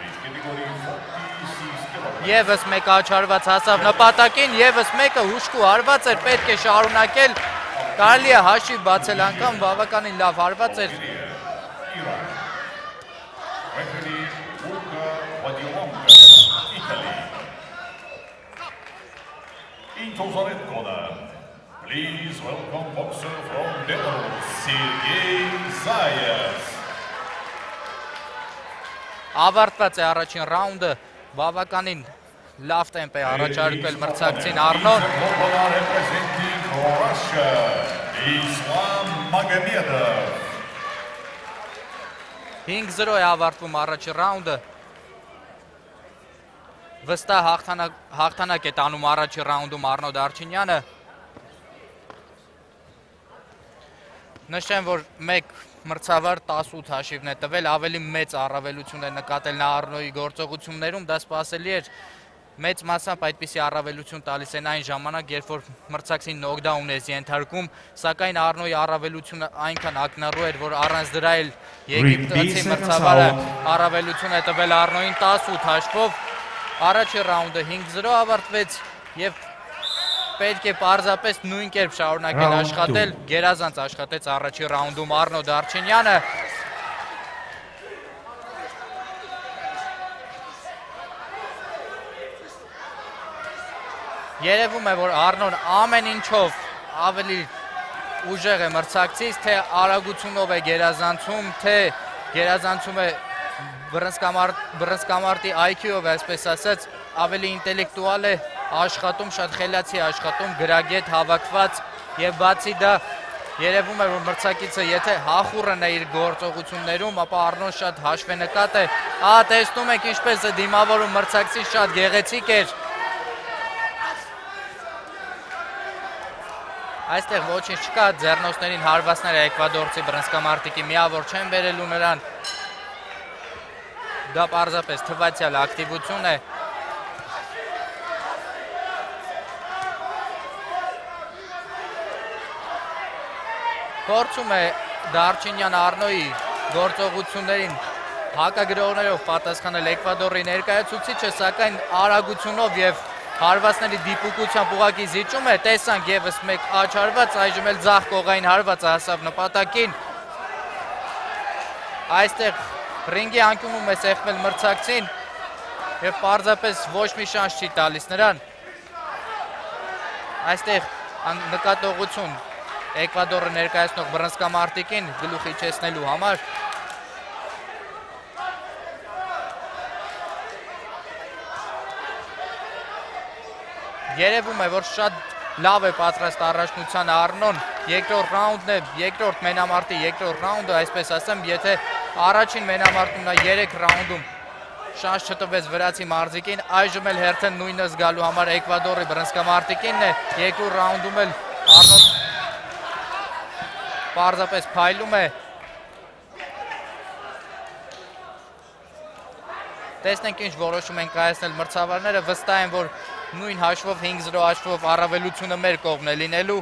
Եվս մեկ աչարված հասավ նպատակին, եվս մեկը հուշկու հարված էր, պետք է շարունակել։ Կարելի է հաշիվ բացել անգամ բավականին լավ հարված էր։ Referee Luca Vadiolonga, please welcome boxer from Belarus, Sergey Zayev. Ավարտված է առաջին ռաունդը, բավականին լավ տեմպ է առաջարկել մրցակցին Արնոն։ Magomedov. 5-0 է ավարտվում առաջի ռաունդը։ Վստահ հաղթանակ է տանում առաջի ռաունդում Արնո Դարչինյանը։ նշեմ, որ մեկ մրցավար 18 հաշիվն է տվել, ավելի մեծ առավելություն է նկատել նա Արնոյի գործողություններում, դա սպասելի էր մեծ մասամբ այդպիսի առավելություն տալիս են այն ժամանակ, երբ որ մրցակցին նոկդաուն ես ենթարկում, սակայն Արնոյի առավելությունը այնքան ակնառու էր, որ առանց դրա էլ Եգիպտացի մրցավարը առավելություն է տվել Արնոյին 18 հաշվով։ Առաջի ռաունդը 5-0 ավարտվեց եւ պետք է պարզապես նույն կերպ շարունակել աշխատել, գերազանց աշխատեց առաջի ռաունդում Արնո Դարչինյանը։ Երևում է, որ Արնոն ամեն ինչով ավելի ուժեղ է մրցակցից, թե արագությունով է գերազանցում, թե գերազանցում է բռնցքամարտի IQ-ով, այսպես ասած, ավելի ինտելեկտուալ է աշխատում, շատ խելացի աշխատում, գրագետ հավաքված եւ բացի դա երևում է, որ մրցակիցը եթե հախուռն է իր գործողություններում, ապա Արնոն շատ հաշվենկատ է։ Ահա տեսնում եք ինչպես է դիմավորում մրցակցին շատ գեղեցիկ էր։ Այստեղ ոչինչ չկա, ձեռնոցներին հարվածները Էկվադորցի բռնցքամարտիկի միավոր չեն բերելու նրան։ Դա պարզապես թվացial ակտիվություն է։ Փորձում է Դարչինյան Արնոյի գործողություններին հակագրողներով պատասխանել Էկվադորի ներկայացուցիչը, սակայն արագությունով եւ հարվածների դիպուկությամբ ուղակի զիջում է, տեսանք եւս մեկ աչ հարված, այժմ էլ ձախ կողային հարվածը հասավ նպատակին։ Այստեղ ռինգի անկյունում է սեղմել մրցակցին եւ պարզապես ոչ մի շանս չի տալիս նրան։ Այստեղ նկատողություն Էկվադորը ներկայացնող բռնցքամարտիկին գլուխի չեսնելու համար Երևում է, որ շատ լավ է պատրաստ առաջնության Արնոն։ Երկրորդ ռաունդն է, երկրորդ մենամարտի երկրորդ ռաունդը, այսպես ասեմ, եթե առաջին մենամարտում նա 3 ռաունդում շանս չտվեց վրացի մարզիկին, այժմ էլ հերթը նույնը զգալու համար Էկվադորի բռնցքամարտիկինն է, երկու ռաունդում էլ Արնոն պարզապես փայլում է Տեսնենք ինչ որոշում են կայացնել մրցավարները, վստահ եմ, որ նույն հաշվով 5-0 հաշվով առավելությունը մեր կողմն է լինելու։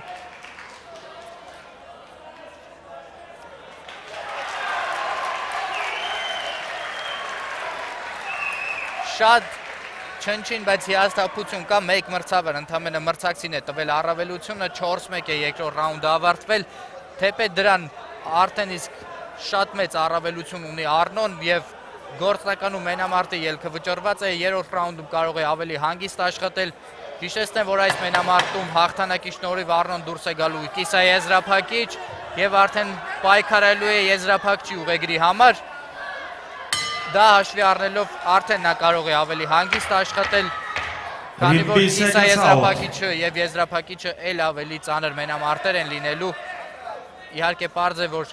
Շատ չնչին, բայց հիաստապություն կա մեկ մրցավար, ընդամենը մրցակցին է տվել առավելությունը, 4-1 է երկրորդ ռաունդը ավարտվել, թեպետ դրան արդեն իսկ շատ մեծ առավելություն ունի Արնոն եւ գործնականում մենամարտի ելքը վճռված է, երրորդ ռաունդում կարող է ավելի հանգիստ աշխատել։ Հիշեցնեմ, որ այս մենամարտում հաղթանակի շնորհիվ Արնոն դուրս է գալու Կիսա Եզրափակիչ եւ արդեն պայքարելու է Եզրափակչի ուղեգրի համար։ Դա հաշվի առնելով արդեն նա կարող է ավելի հանգիստ աշխատել, քանի որ Կիսա Եզրափակիչը եւ Եզրափակիչը ել ավելի ծանր մենամարտեր են լինելու։ Իհարկե, པարզ է, որ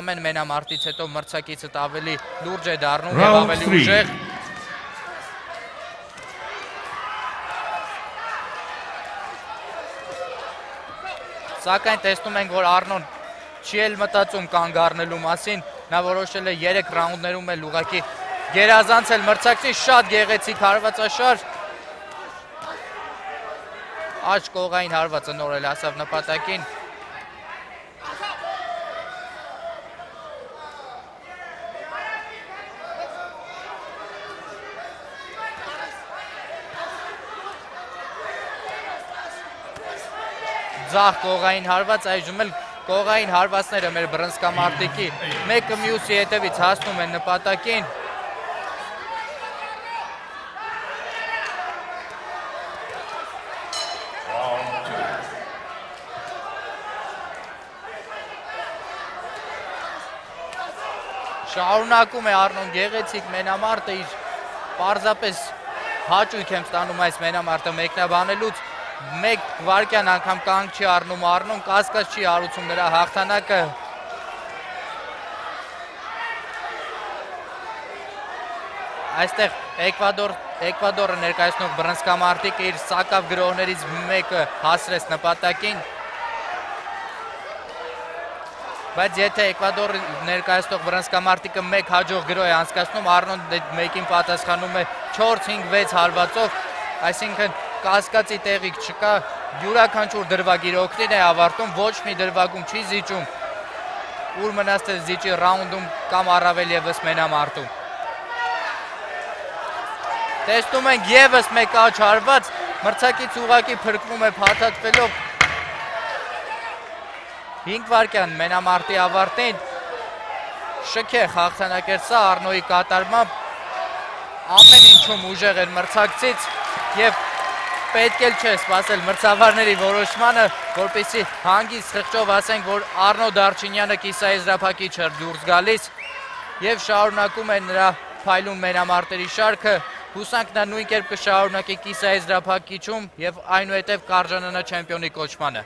ամեն մենամարտից հետո մրցակիցդ ավելի լուրջ է դառնում եւ ավելի ուժեղ։ Սակայն տեսնում ենք, որ Արնոն չի էլ մտածում կանգ առնելու մասին, նա որոշել է 3 ռաունդներում էլ ուղակի գերազանցել մրցակցին շատ գեղեցիկ հարվածաշար աչ կողային հարվածը նորել ասավ նպատակին ձախ կողային հարված, այժմ էլ կողային հարվածները մեր բրնսկամարտիկի մեկը մյուսի հետևից հասնում են նպատակին։ Շարունակում է Արնոն գեղեցիկ մենամարտը իր պարզապես հաճույք եմ ստանում այս մենամարտը մեկնաբանելուց մեկ վարկյան անգամ կանգ չի առնում առնում, կասկած չի արուցում նրա հաղթանակը։ Այստեղ Էկվադոր Էկվադորը ներկայացնող բռնցքամարտիկը իր սակավ գրողներից մեկը հասրեց նպատակին։ Բայց եթե Էկվադորը ներկայացնող բռնցքամարտիկը մեկ հաջող գրող է անցկացնում, Արնոն մեկին պատասխանում է 4-5-6 հարվածով, այսինքն կասկածի տեղիք չկա, յուրաքանչյուր դրվագիր օգնին է ավարտում, ոչ մի դրվագում չի զիջում, ուր մնաց թե զիջի ռաունդում կամ առավել եւս մենամարտում։ Տեսնում ենք եւս մեկ աչ հարված, մրցակից ուղակի փրկվում է փաթաթվելով 5 վարկյան մենամարտի ավարտին շքե հաղթանակերսա Արնոյի կատարմամբ ամեն ինչում ուժեղ էր մրցակցից եւ պետք էլ չէ սպասել մրցավարների որոշմանը, որպեսի հանգիստ խղճով ասենք, որ Արնո Դարչինյանը կիսաեզրափակիչ էր դուրս գալիս եւ շարունակում է նրա փայլուն մենամարտերի շարքը։ Հուսանք նա նույն կերպ կշարունակի կիսաեզրափակիչում եւ այնուհետեւ կարժանանա չեմպիոնի կոչմանը։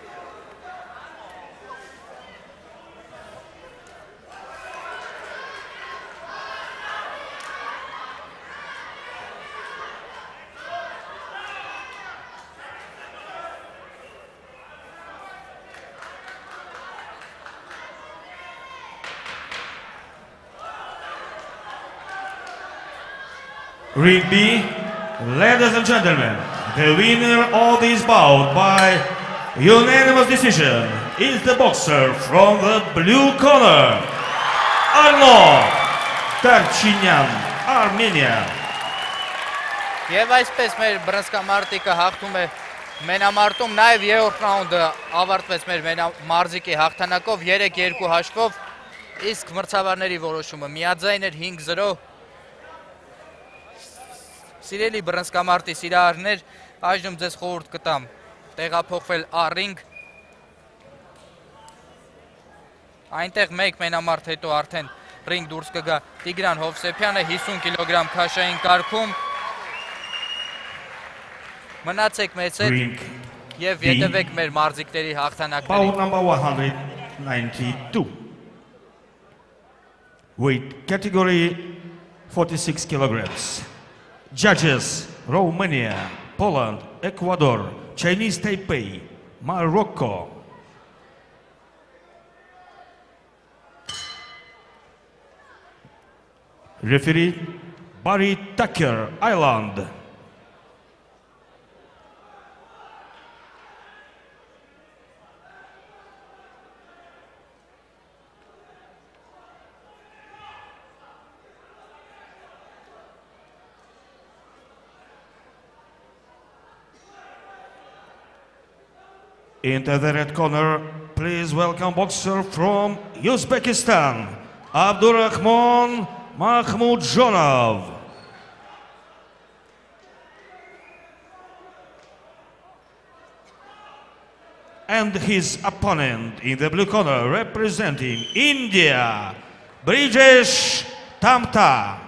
Ring B, ladies and gentlemen, the winner of this bout by unanimous decision is the boxer from the blue corner, Arno Tarchinyan, Armenia. Եվ այսպես մեր բրնսկամարտիկը հաղթում է մենամարտում, նաև երորդ ռաունդը ավարտվեց մեր մենամարզիկի հաղթանակով 3-2 հաշվով, իսկ մրցավարների որոշումը միաձայն էր 5-0 Սիրելի բռնցքամարտի սիրահարներ, այժմ ձեզ խորհուրդ կտամ տեղափոխվել առինգ։ Այնտեղ մեկ մենամարտ հետո արդեն ռինգ դուրս կգա Տիգրան Հովսեփյանը 50 կիլոգրամ քաշային կարգում։ Մնացեք մեծ հետ եւ յետևեք մեր մարզիկների հաղթանակներին։ number 192. Weight category 46 kilograms. Judges Romania, Poland, Ecuador, Chinese Taipei, Morocco. Referee Barry Tucker, Ireland. Into the red corner, please welcome boxer from Uzbekistan, Abdurrahman Mahmudjonov. And his opponent in the blue corner, representing India, Brijesh Tamta.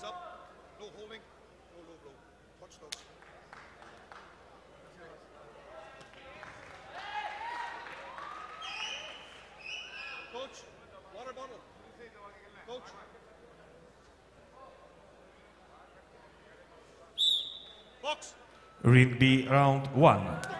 Heads up. No holding. No low blow. Touch though. Coach, water bottle. Coach. Box. Ring B round one.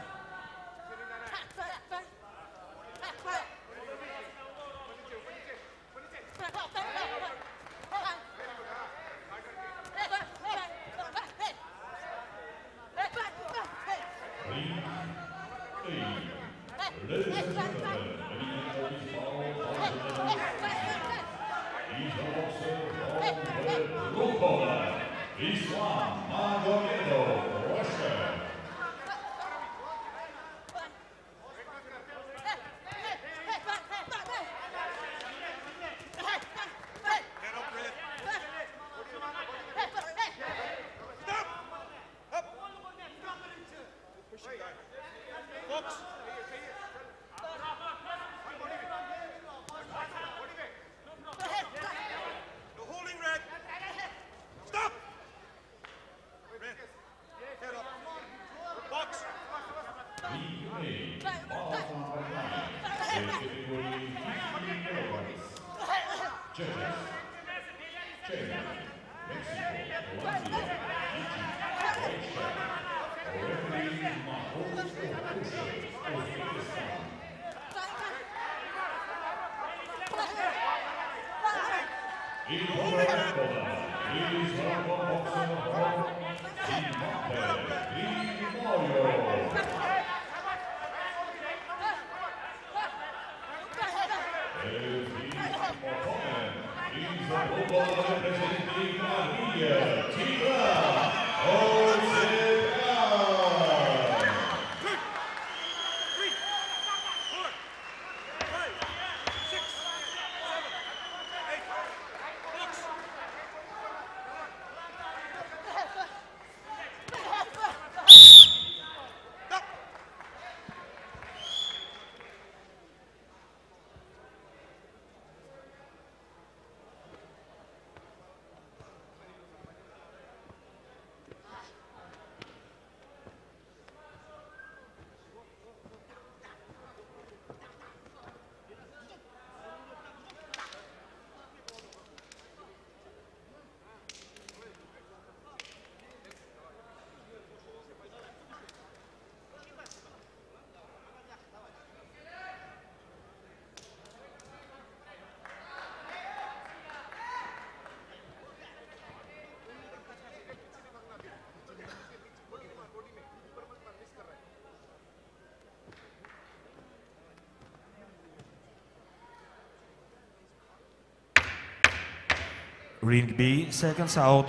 Ring B, seconds out.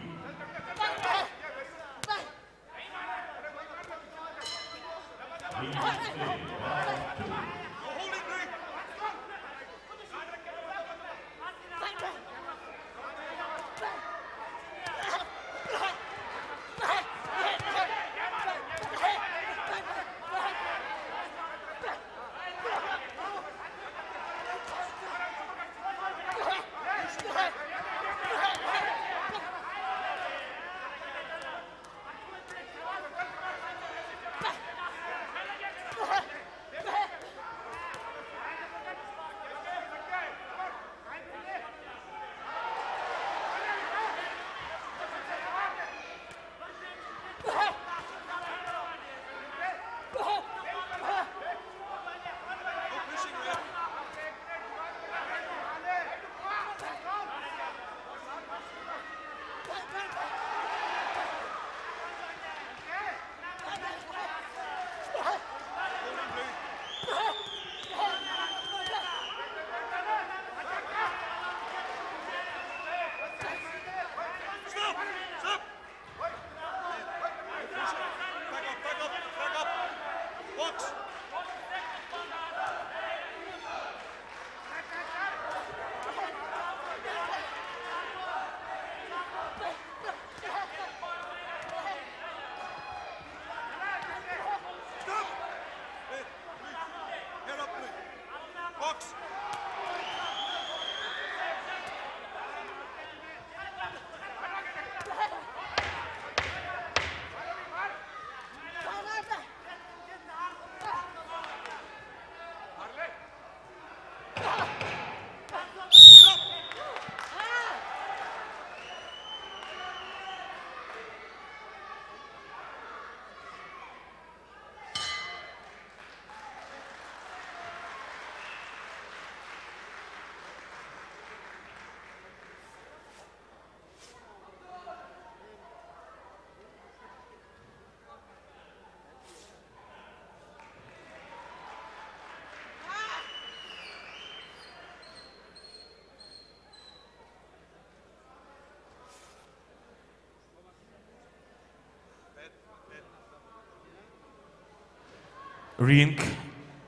Ring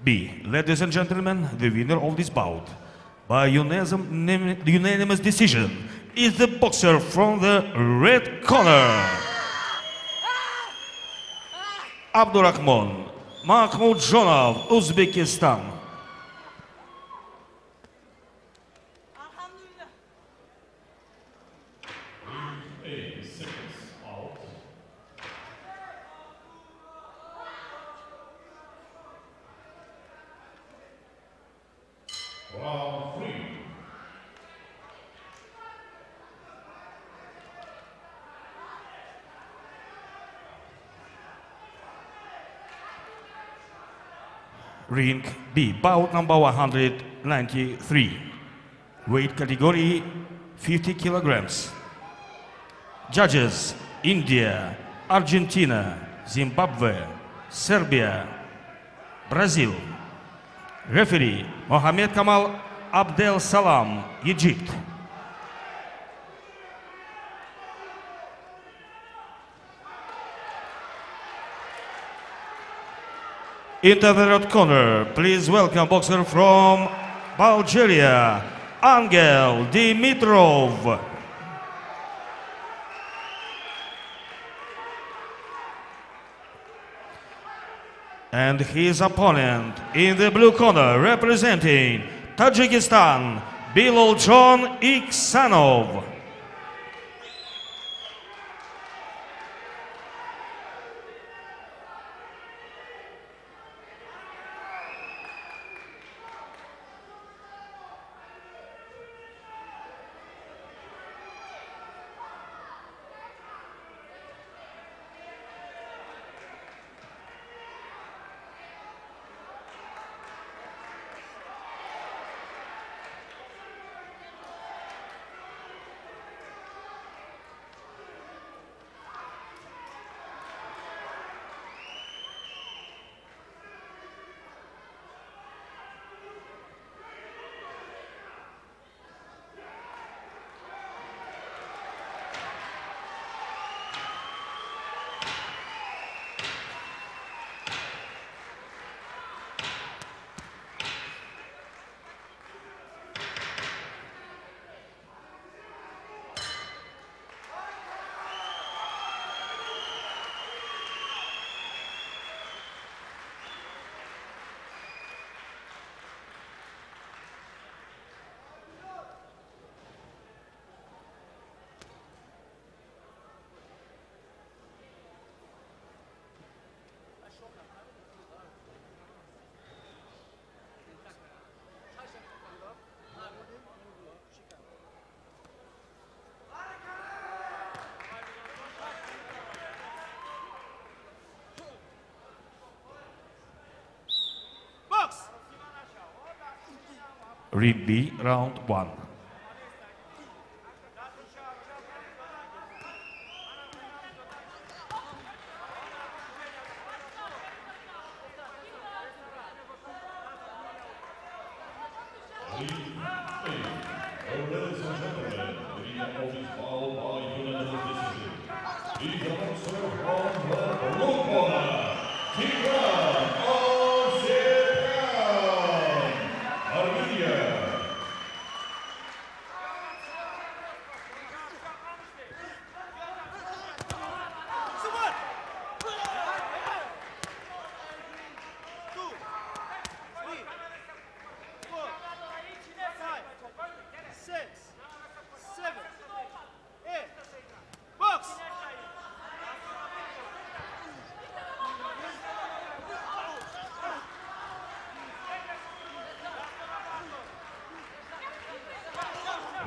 B. Ladies and gentlemen, the winner of this bout by unanimous, decision is the boxer from the red corner. Abdurrahman Mahmudjonov, Uzbekistan. Alhamdulillah. Round three. Ring B, bout number 193. Weight category 50 kilograms. Judges India, Argentina, Zimbabwe, Serbia, Brazil. Referee Mohamed Kamal Abdel Salam, Egypt. Into the red corner, please welcome boxer from Bulgaria, Angel Dimitrov. And his opponent in the blue corner, representing Tajikistan, Bilal John Iksanov. Read the round one.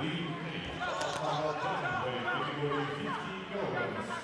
leading the final time weight 50 kilograms.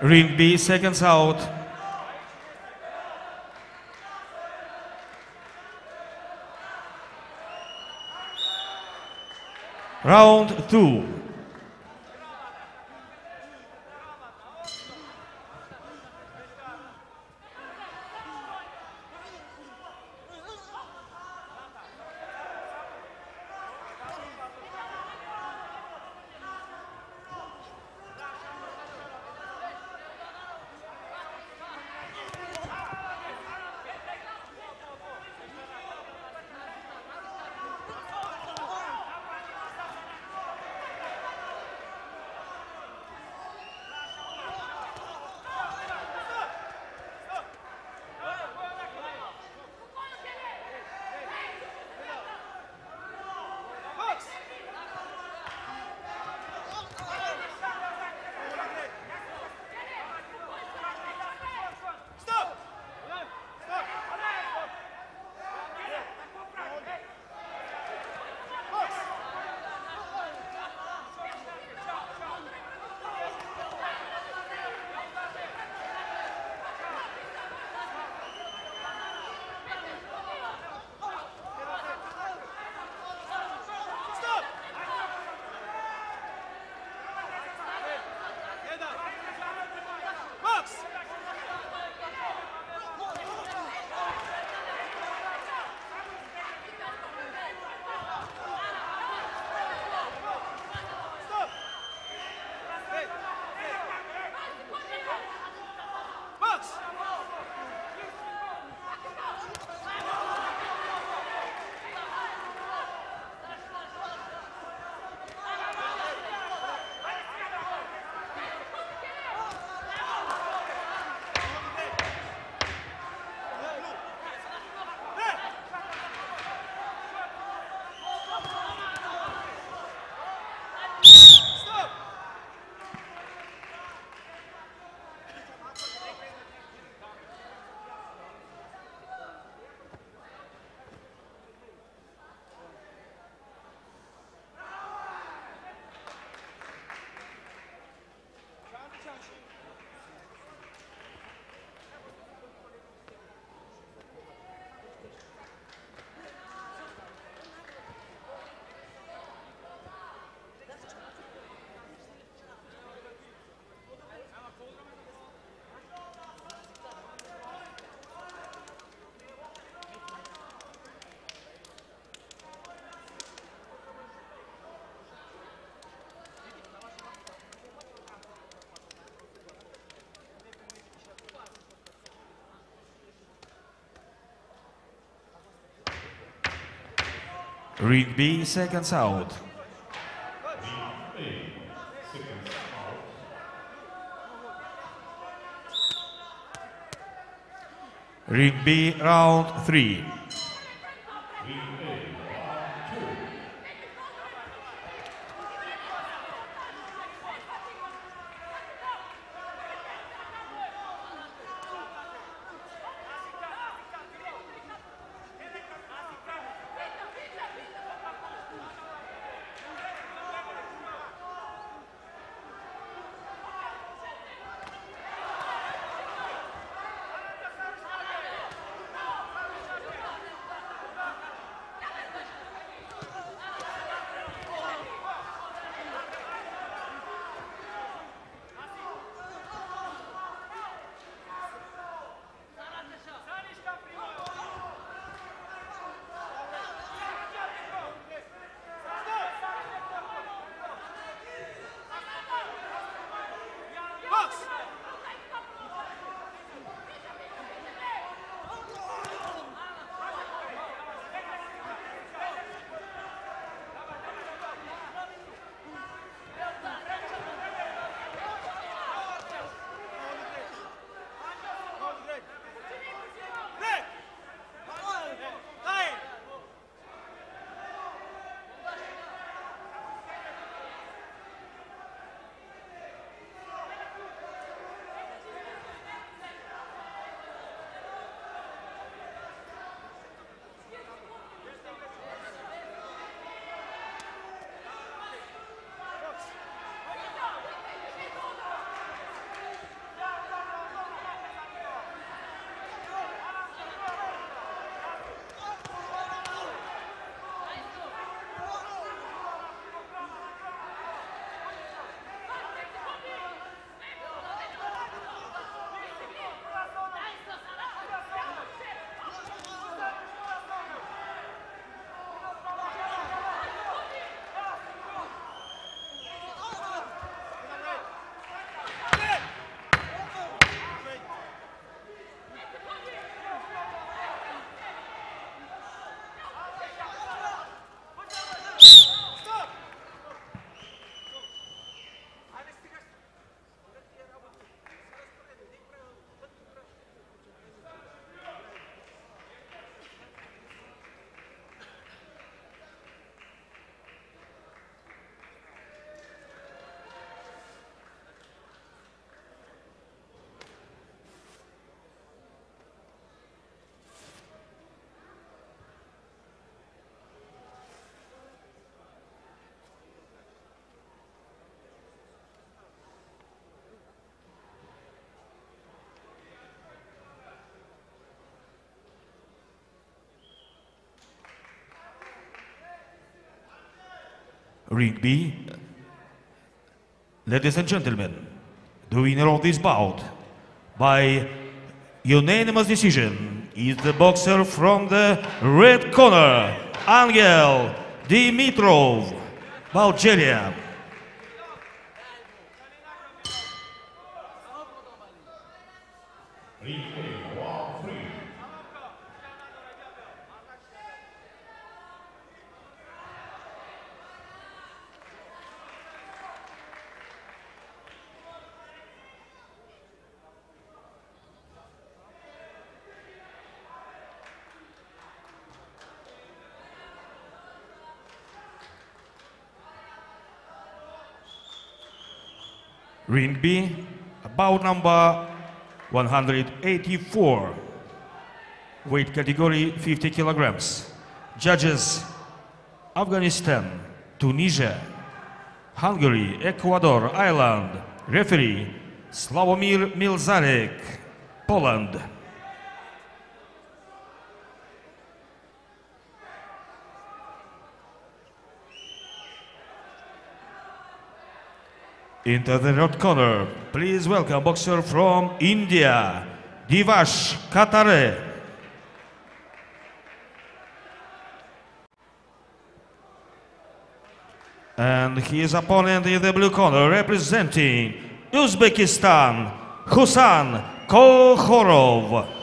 Ring B, seconds out. Round two. Ring B, seconds out. Ring B, round three. Ring B. Ladies and gentlemen, the winner of this bout by unanimous decision is the boxer from the red corner, Angel Dimitrov, Bulgaria. Ring B, bout number 184, weight category 50 kilograms. Judges, Afghanistan, Tunisia, Hungary, Ecuador, Ireland. Referee, Slavomir Milzarek, Poland. Into the red corner, please welcome boxer from India, Divash Katare. And his opponent in the blue corner, representing Uzbekistan, Husan Kokhorov.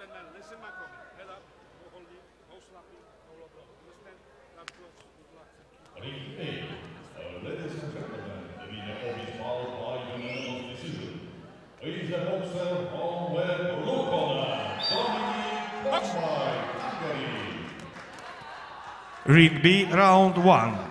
Gentlemen, listen my comment. Head up, no holding, no slapping, no low blow. Understand? Now close. Good luck. Ring A. Uh, ladies and gentlemen, the winner of this bout by unanimous decision is the boxer from the blue corner, Dominic Hungary. Ring B, round one.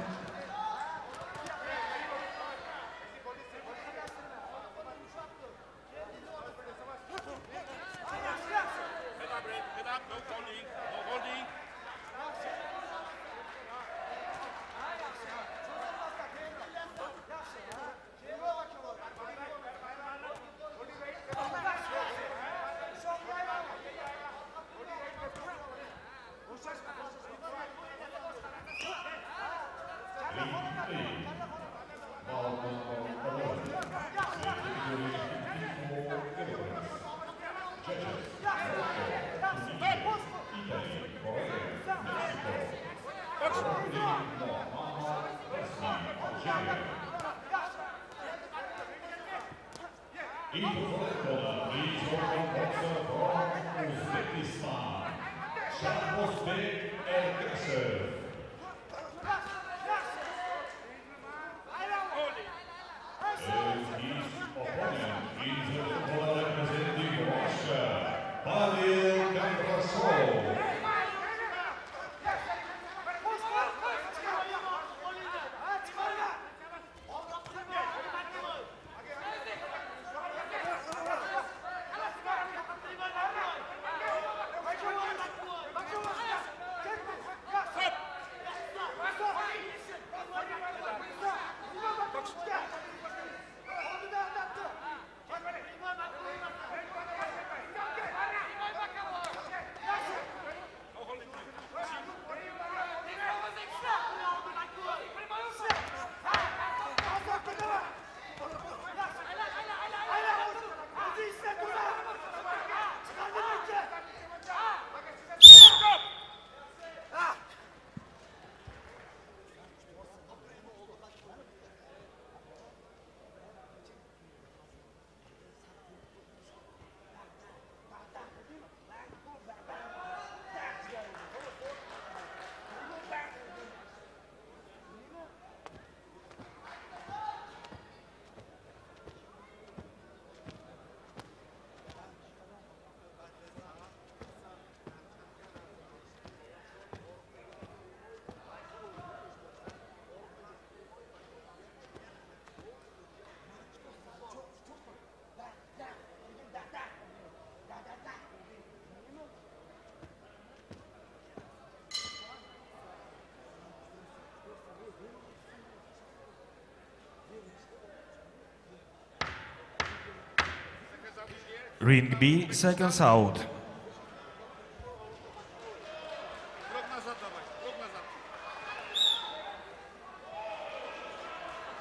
Ring B, second out.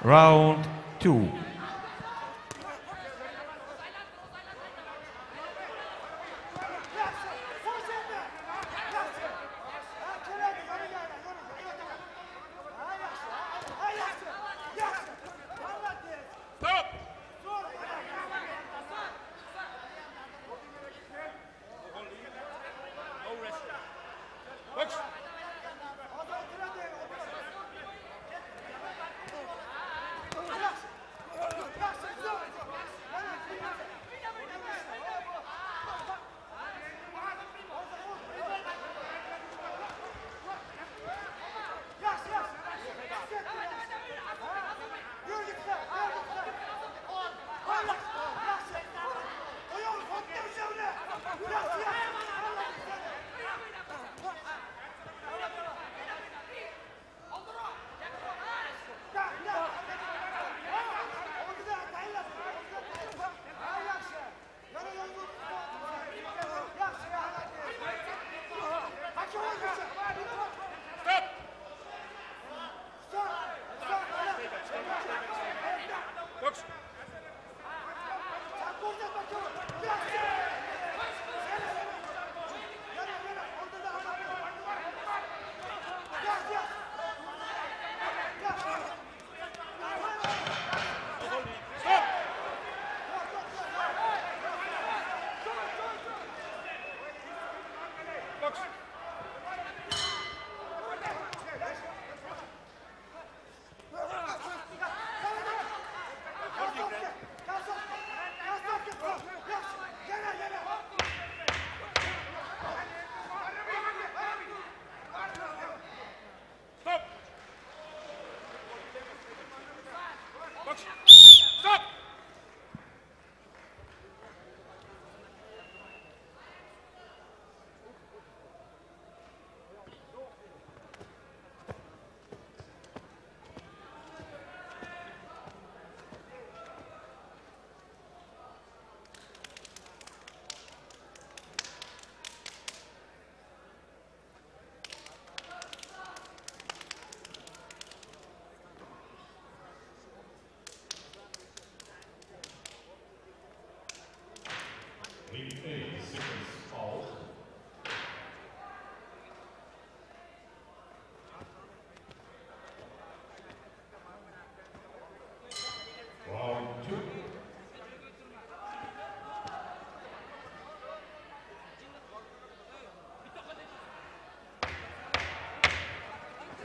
Round two.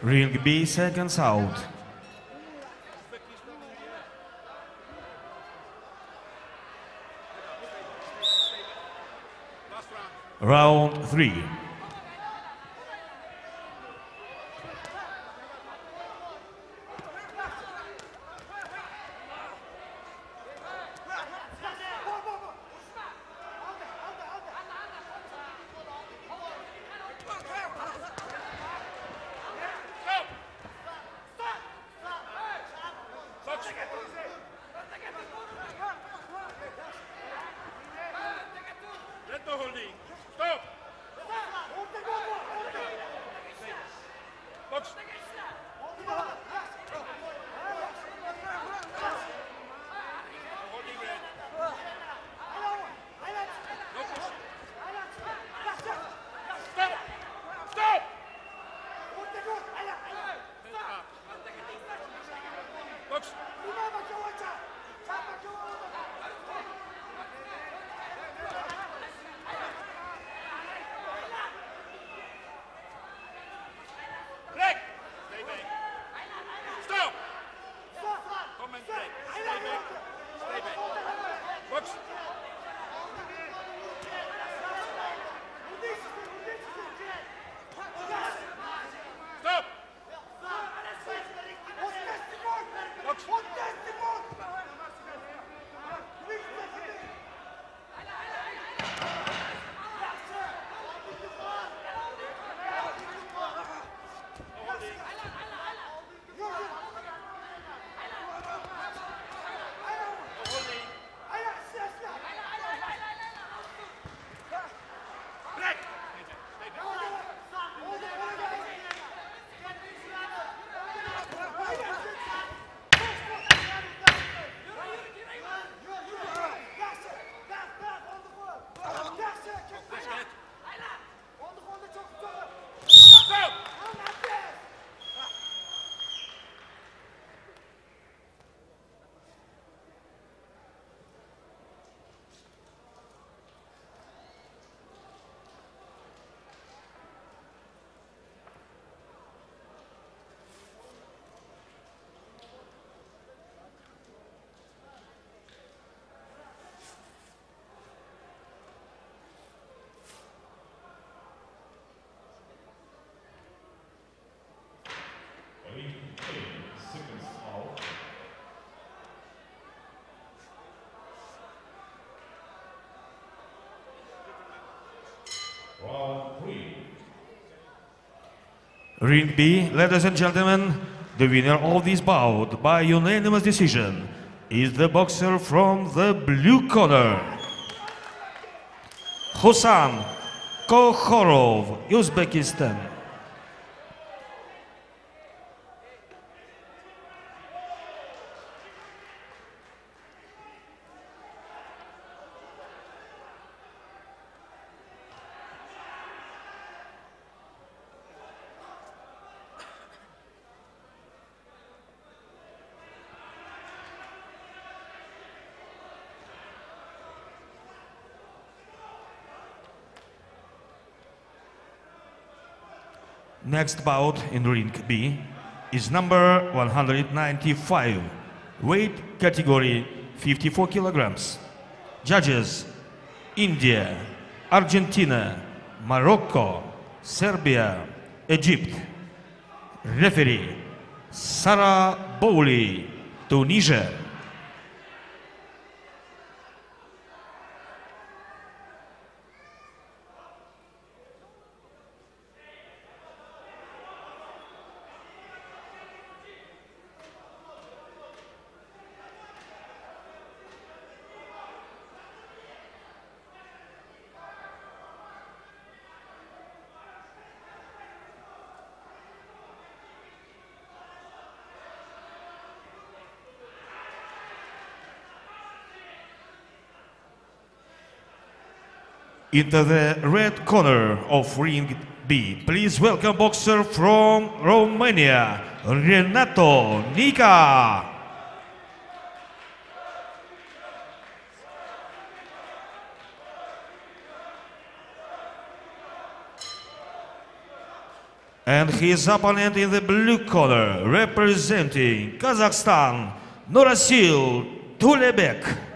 Rilgby seconds out. Round 3. Ring B, ladies and gentlemen, the winner of this bout by unanimous decision is the boxer from the blue corner. Husan Kokhorov, Uzbekistan. Next bout in ring B is number 195, weight category 54 kilograms. Judges India, Argentina, Morocco, Serbia, Egypt. Referee Sarah Bowley, Tunisia. Into the red corner of ring B, please welcome boxer from Romania, Renato Nica. And his opponent in the blue corner, representing Kazakhstan, Norasil Tulebek.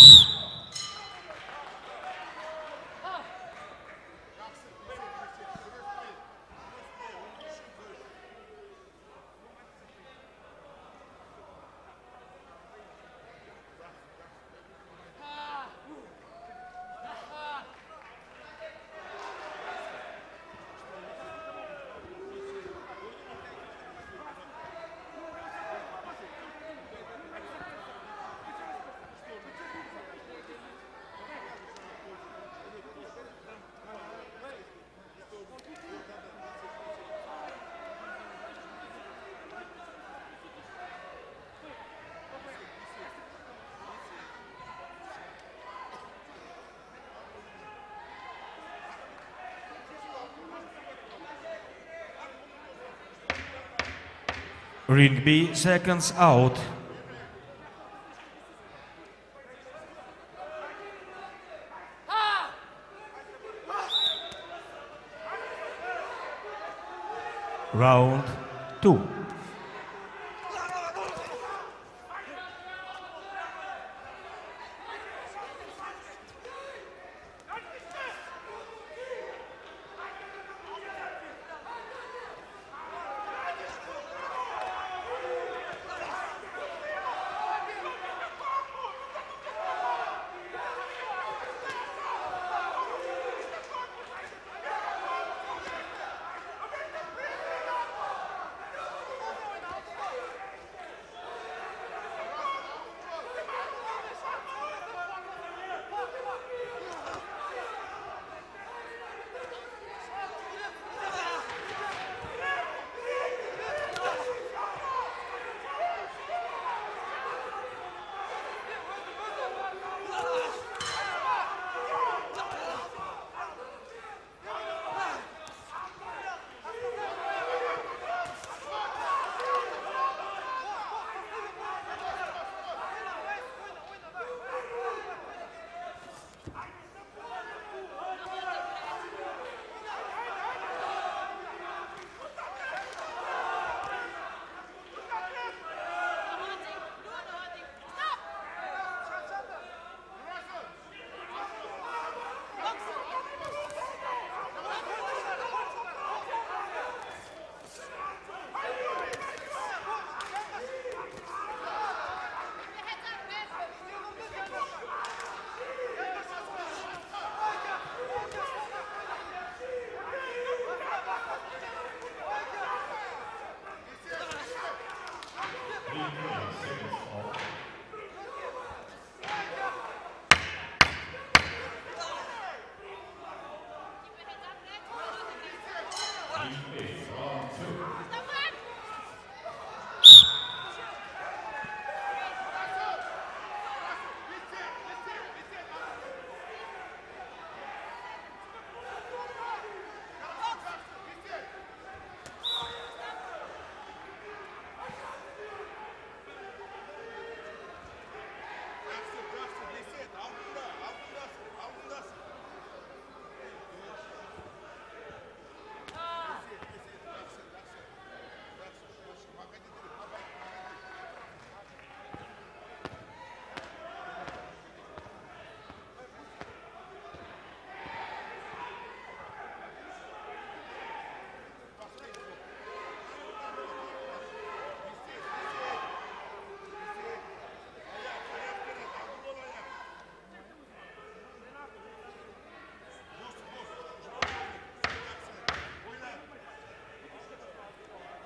Peace. Rigby seconds out.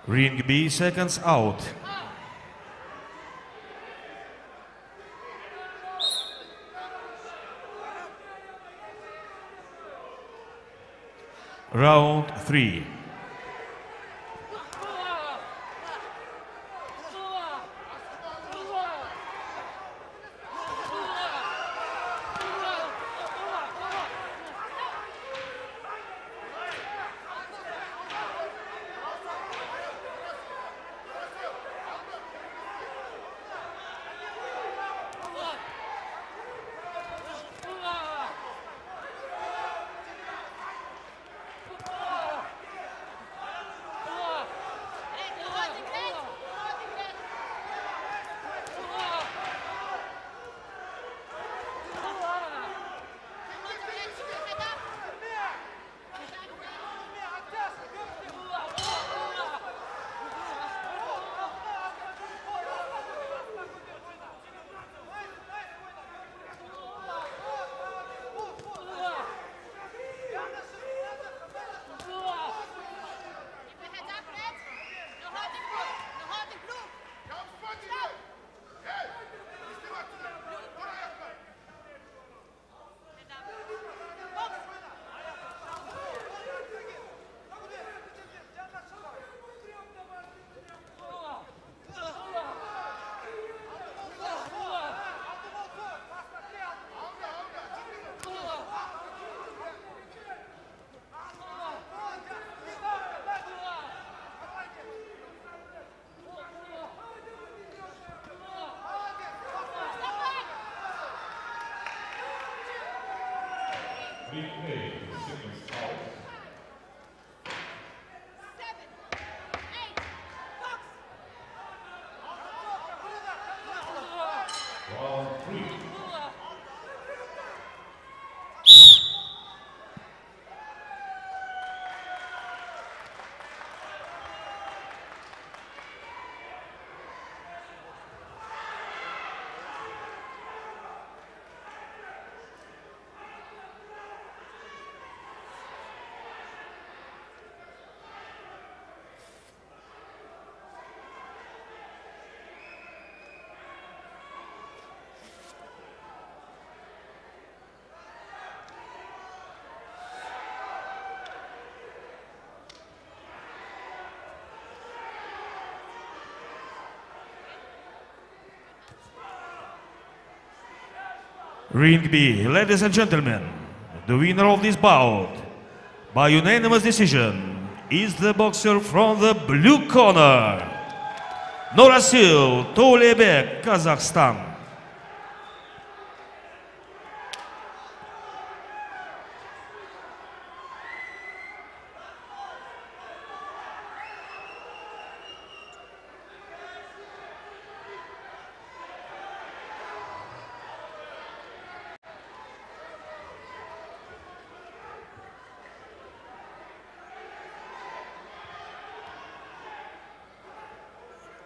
Ring B seconds out. Round 3. Ring B, ladies and gentlemen, the winner of this bout by unanimous decision is the boxer from the blue corner, Norasil Tolebek, Kazakhstan.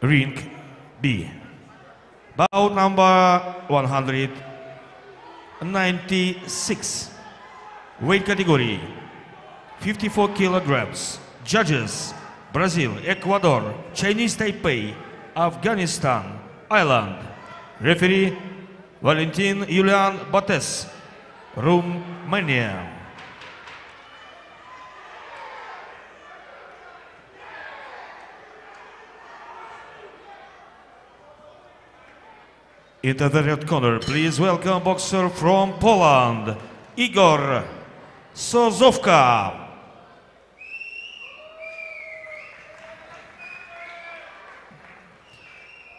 Ring B. Bout number 196. Weight category 54 kilograms. Judges Brazil, Ecuador, Chinese Taipei, Afghanistan, Ireland. Referee Valentin Julian Bates, Romania. Into the red corner, please welcome boxer from Poland, Igor Sozovka.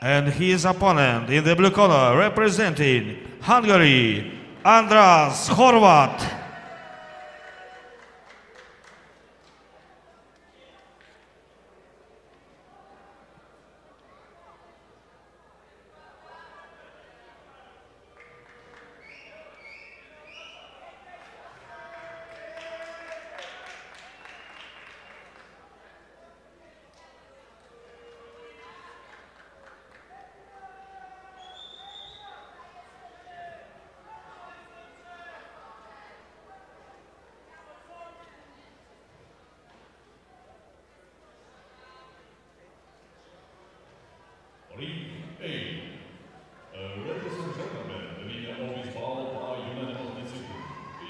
And his opponent in the blue corner, representing Hungary, Andras Horvat. Ring A. Uh, ladies and gentlemen, the winner of this bout by unanimous decision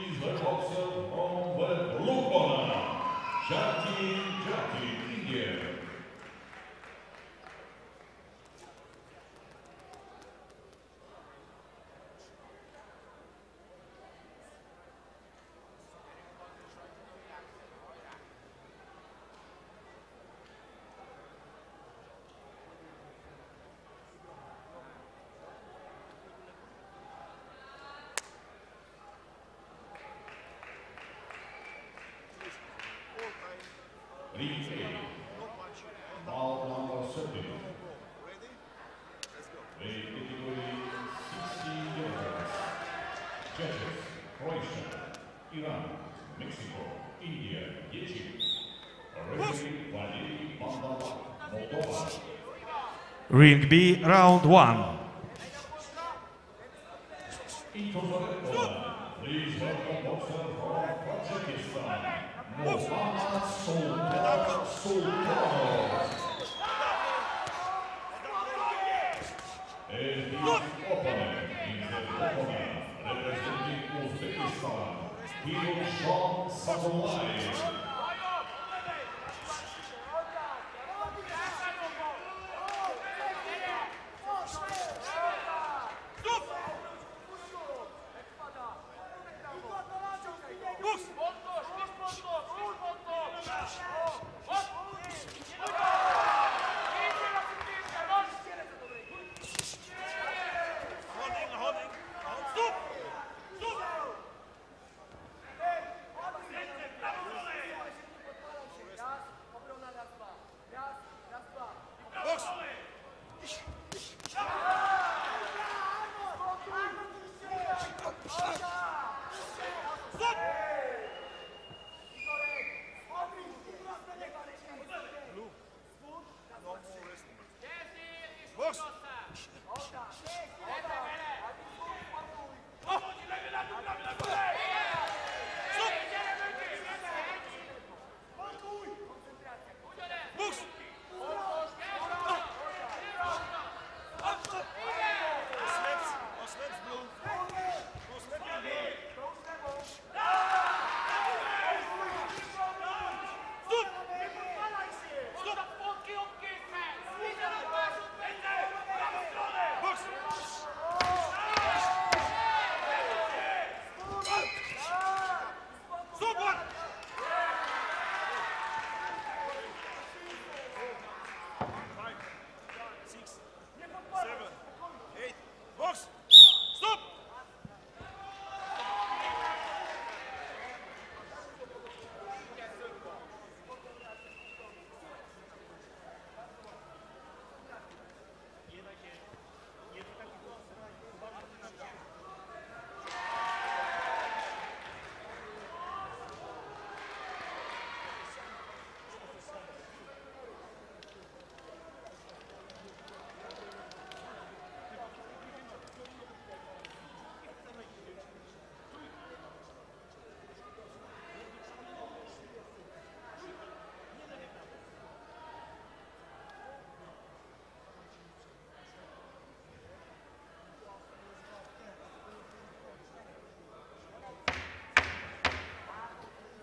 is the boxer from the blue corner, Jati Jati, India. Ring A. Bout number 30. Weight category 60 kilograms. Judges Croatia, Iran, Mexico, India, Egypt. Referee Valery Mandalak, Moldova. Ring B, round one.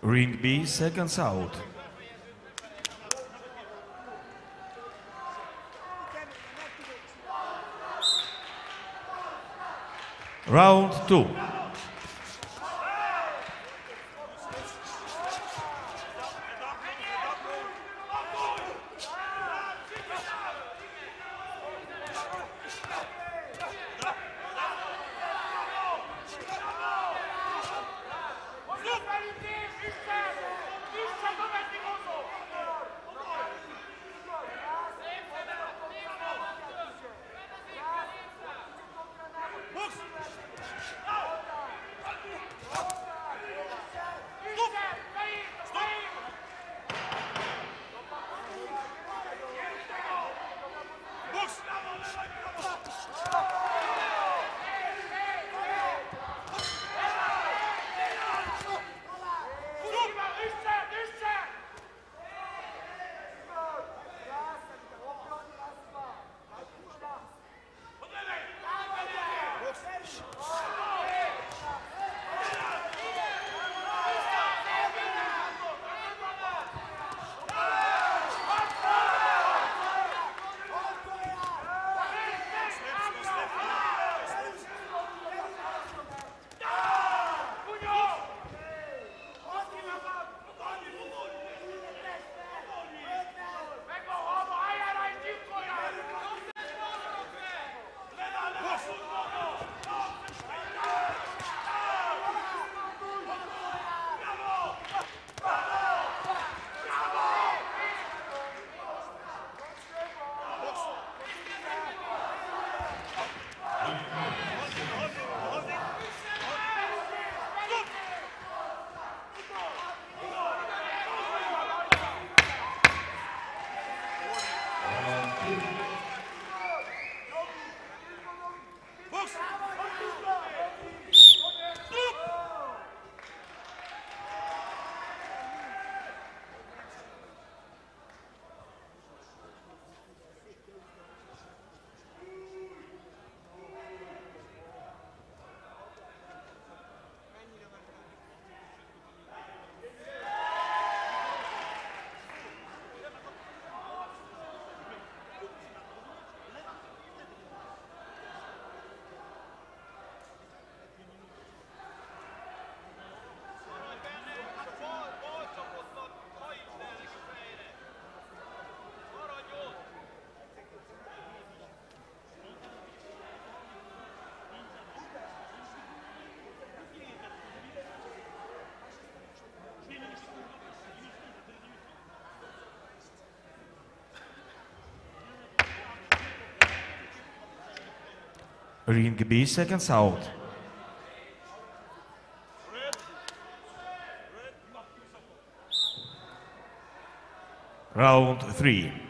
Ring B, seconds out. Round two. Ring B, seconds out. Round three.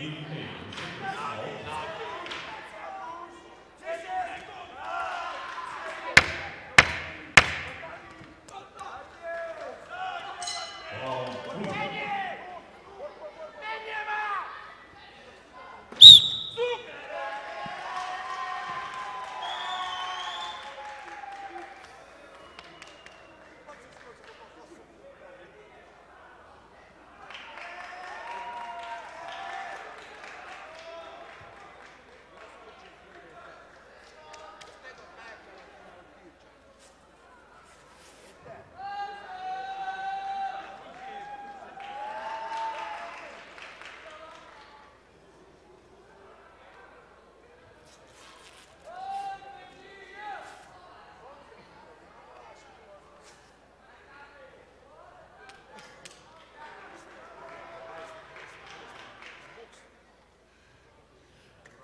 Dean Payne.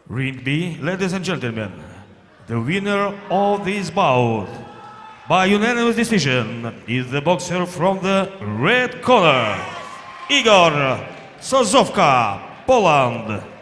Ring B, ladies and gentlemen, the winner of this bout by unanimous decision is the boxer from the red corner, Igor Sozovka, Poland.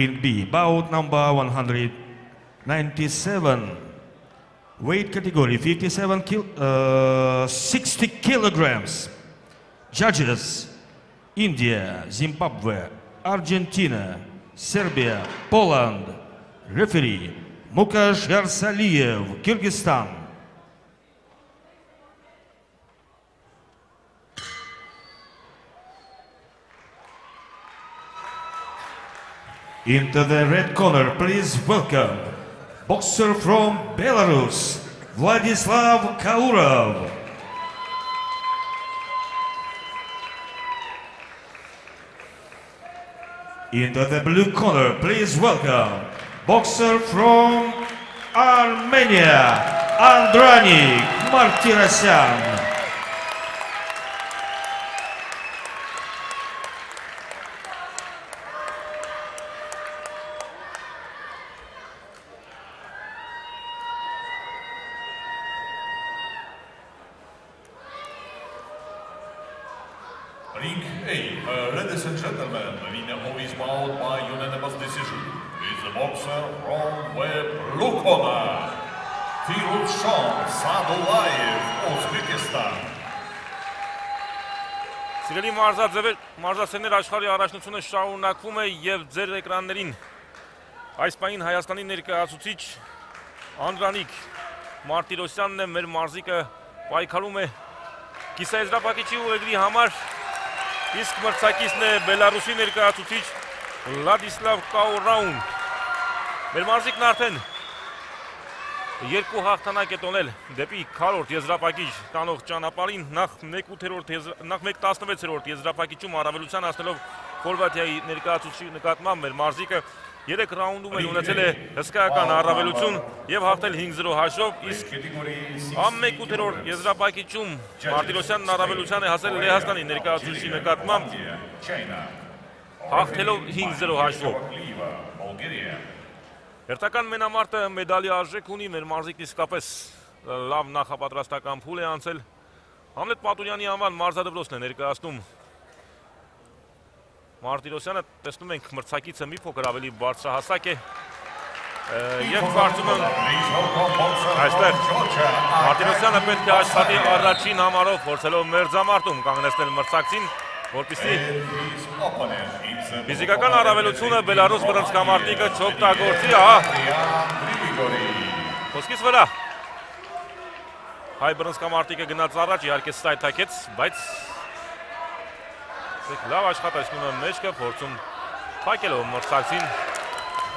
Ring B, bout number 197. Weight category 57 kil, uh, 60 kilograms. Judges India, Zimbabwe, Argentina, Serbia, Poland. Referee Mukash Garsaliev, Kyrgyzstan. Into the red corner, please welcome boxer from Belarus, Vladislav Kaurov. Into the blue corner, please welcome boxer from Armenia, Andranik Martirosyan. Մարզաձևեր, մարզասերներ աշխարհի առաջնությունը շարունակվում է եւ ձեր էկրաններին այս պահին Հայաստանի ներկայացուցիչ Անդրանիկ Մարտիրոսյանն է մեր մարզիկը պայքարում է կիսաեզրափակիչի ուղեգրի համար իսկ մրցակիցն է Բելարուսի ներկայացուցիչ Վլադիսլավ Կաուրաուն մեր մարզիկն արդեն երկու հաղթանակ է տոնել դեպի քարորդ եզրափակիչ տանող ճանապարհին նախ 1/8-րդ նախ 1/16-րդ եզրափակիչում առավելության հասնելով Խորվաթիայի ներկայացուցիչի նկատմամբ մեր մարզիկը 3 ռաունդում էլ ունեցել է հսկայական առավելություն եւ հաղթել 5-0 հաշվով իսկ ամ 1/8-րդ եզրափակիչում Մարտիրոսյանն առավելության է հասել Լեհաստանի ներկայացուցիչի նկատմամբ հաղթելով 5-0 հաշվով. Հերթական մենամարտը մեդալի արժեք ունի, մեր մարզիկն իսկապես լավ նախապատրաստական փուլ է անցել։ Համլետ Պատուրյանի անվան մարզադպրոցն է ներկայացնում Մարտիրոսյանը տեսնում ենք մրցակիցը մի փոքր ավելի բարձրահասակ է։ Եվ կարծում եմ Այստեղ. Մարտիրոսյանը պետք է աշխատի առաջին համարով, փորձելով մերձամարտում կանգնեցնել մրցակցին, որպեսզի Ֆիզիկական առավելությունը Բելարուս բռնցքամարտիկը չօգտագործի, ահա. Խոսքից վրա։ Հայ բռնցքամարտիկը գնաց առաջ, իհարկե ստայթակեց, բայց Սեք լավ աշխատացնում է մեջքը, փորձում փակելով մրցակցին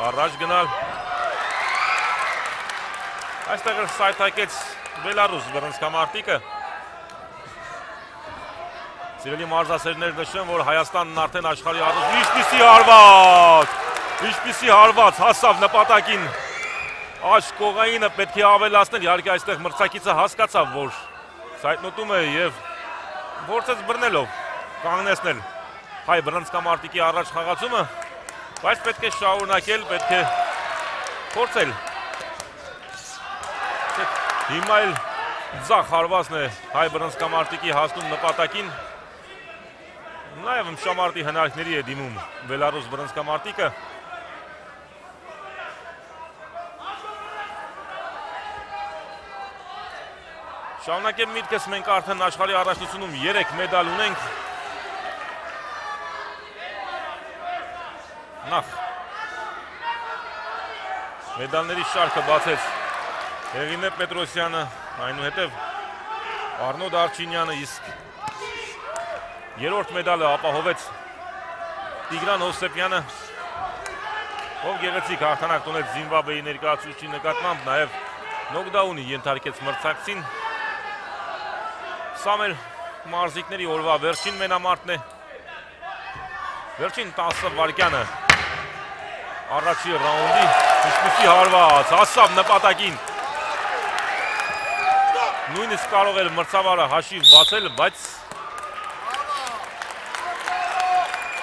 առաջ գնալ։ Այստեղ էլ ստայթակեց Բելարուս բռնցքամարտիկը։ Սիրելի մարզասերներ նշեմ, որ Հայաստանն արդեն աշխարհի առանց ինչպիսի հարված, ինչպիսի հարված հասավ նպատակին Աջ կողայինը պետք է ավելացնել, իհարկե այստեղ մրցակիցը հասկացավ, որ սայտնոտում է եւ փորձեց բռնելով կանգնեցնել հայ բռնցքամարտիկի առաջ խաղացումը, բայց պետք է շարունակել, պետք է փորձել։ Հիմա էլ ձախ հարվածն է հայ բռնցքամարտիկի հասնում նպատակին։ Նաև շամարտի հնարքների է դիմում Բելարուս բռնցքամարտիկը։ Շարունակեմ միտքս մենք արդեն աշխարհի առաջնությունում 3 մեդալ ունենք։ Նախ մեդալների շարքը բացեց Հեղինե Պետրոսյանը, այնուհետև Արնո Դարչինյանը, իսկ երրորդ մեդալը ապահովեց Տիգրան Հովսեփյանը, ով գեղեցիկ հաղթանակ տոնեց Զիմբաբվեի ներկայացուցիչի նկատմամբ, նաև նոկդաունի ենթարկեց մրցակցին Սա մեր մարզիկների օրվա վերջին մենամարտն է։ Վերջին 10 վարկյանը առաջի ռաունդի ինչպիսի հարված, հասավ նպատակին։ Նույնիսկ կարող էր մրցավարը հաշիվ բացել, բայց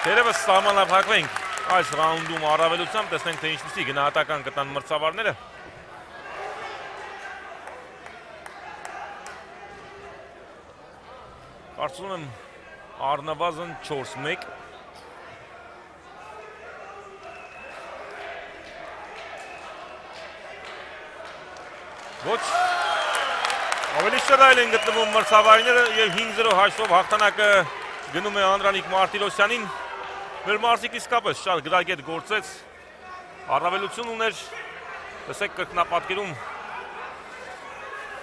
Տերևս սահմանափակվենք այս ռաունդում առավելությամբ, տեսնենք թե ինչպիսի գնահատական կտան մրցավարները։ Կարծում եմ առնվազն 4-1 Ոչ ավելի շռայլ են գտնվում մրցավայրները եւ 5-0 հաշվով հաղթանակը գնում է Անդրանիկ Մարտիրոսյանին։ Մեր մարզիկ իսկապես շատ գրագետ գործեց, առավելություն ուներ, տեսեք կրկնապատկերում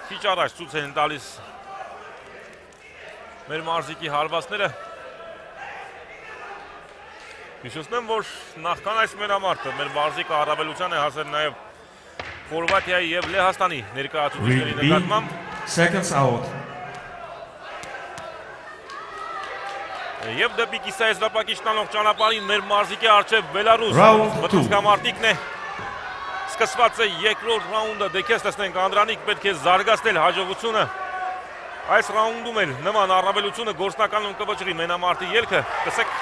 քիչ առաջ ցույց են տալիս մեր մարզիկի հարվածները Հիշեցնեմ, որ նախքան այս մենամարտը մեր մարզիկը առավելության է հասել նաև Խորվաթիայի եւ Լեհաստանի ներկայացուցիչների նկատմամբ seconds out. Եւ դեպի կիսաեզրափակիչ տանող ճանապարհին մեր մարզիկի արչեւ Բելարուս մտածկամարտիկն է սկսված է երկրորդ ռաունդը դեքես տեսնենք Անդրանիկ պետք է զարգացնել հաջողությունը այս ռաունդում էլ նման առավելությունը գործնականում կվճռի մենամարտի ելքը տեսեք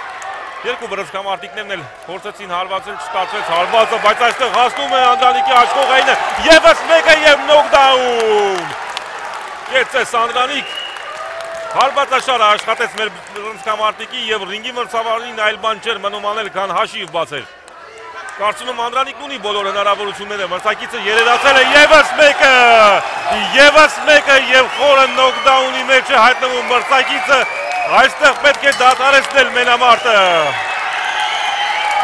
երկու բրծկամարտիկներն էլ փորձեցին հարվածել չստացվեց հարվածը բայց այստեղ հասնում է Անդրանիկի աչքողայինը եւս մեկը եւ նոկդաուն Կեցես Անդրանիկ Հարվածաշարը աշխատեց մեր բրոնզկամարտիկի եւ ռինգի մրցավարին այլ բան չէր մնում անել, քան հաշիվ բացել։ Կարծում եմ Անդրանիկն ունի բոլոր հնարավորությունները, մրցակիցը երերացել է եւս մեկը, եւս մեկը եւ խորը նոկդաունի մեջ է հայտնվում մրցակիցը, այստեղ պետք է դադարեցնել մենամարտը։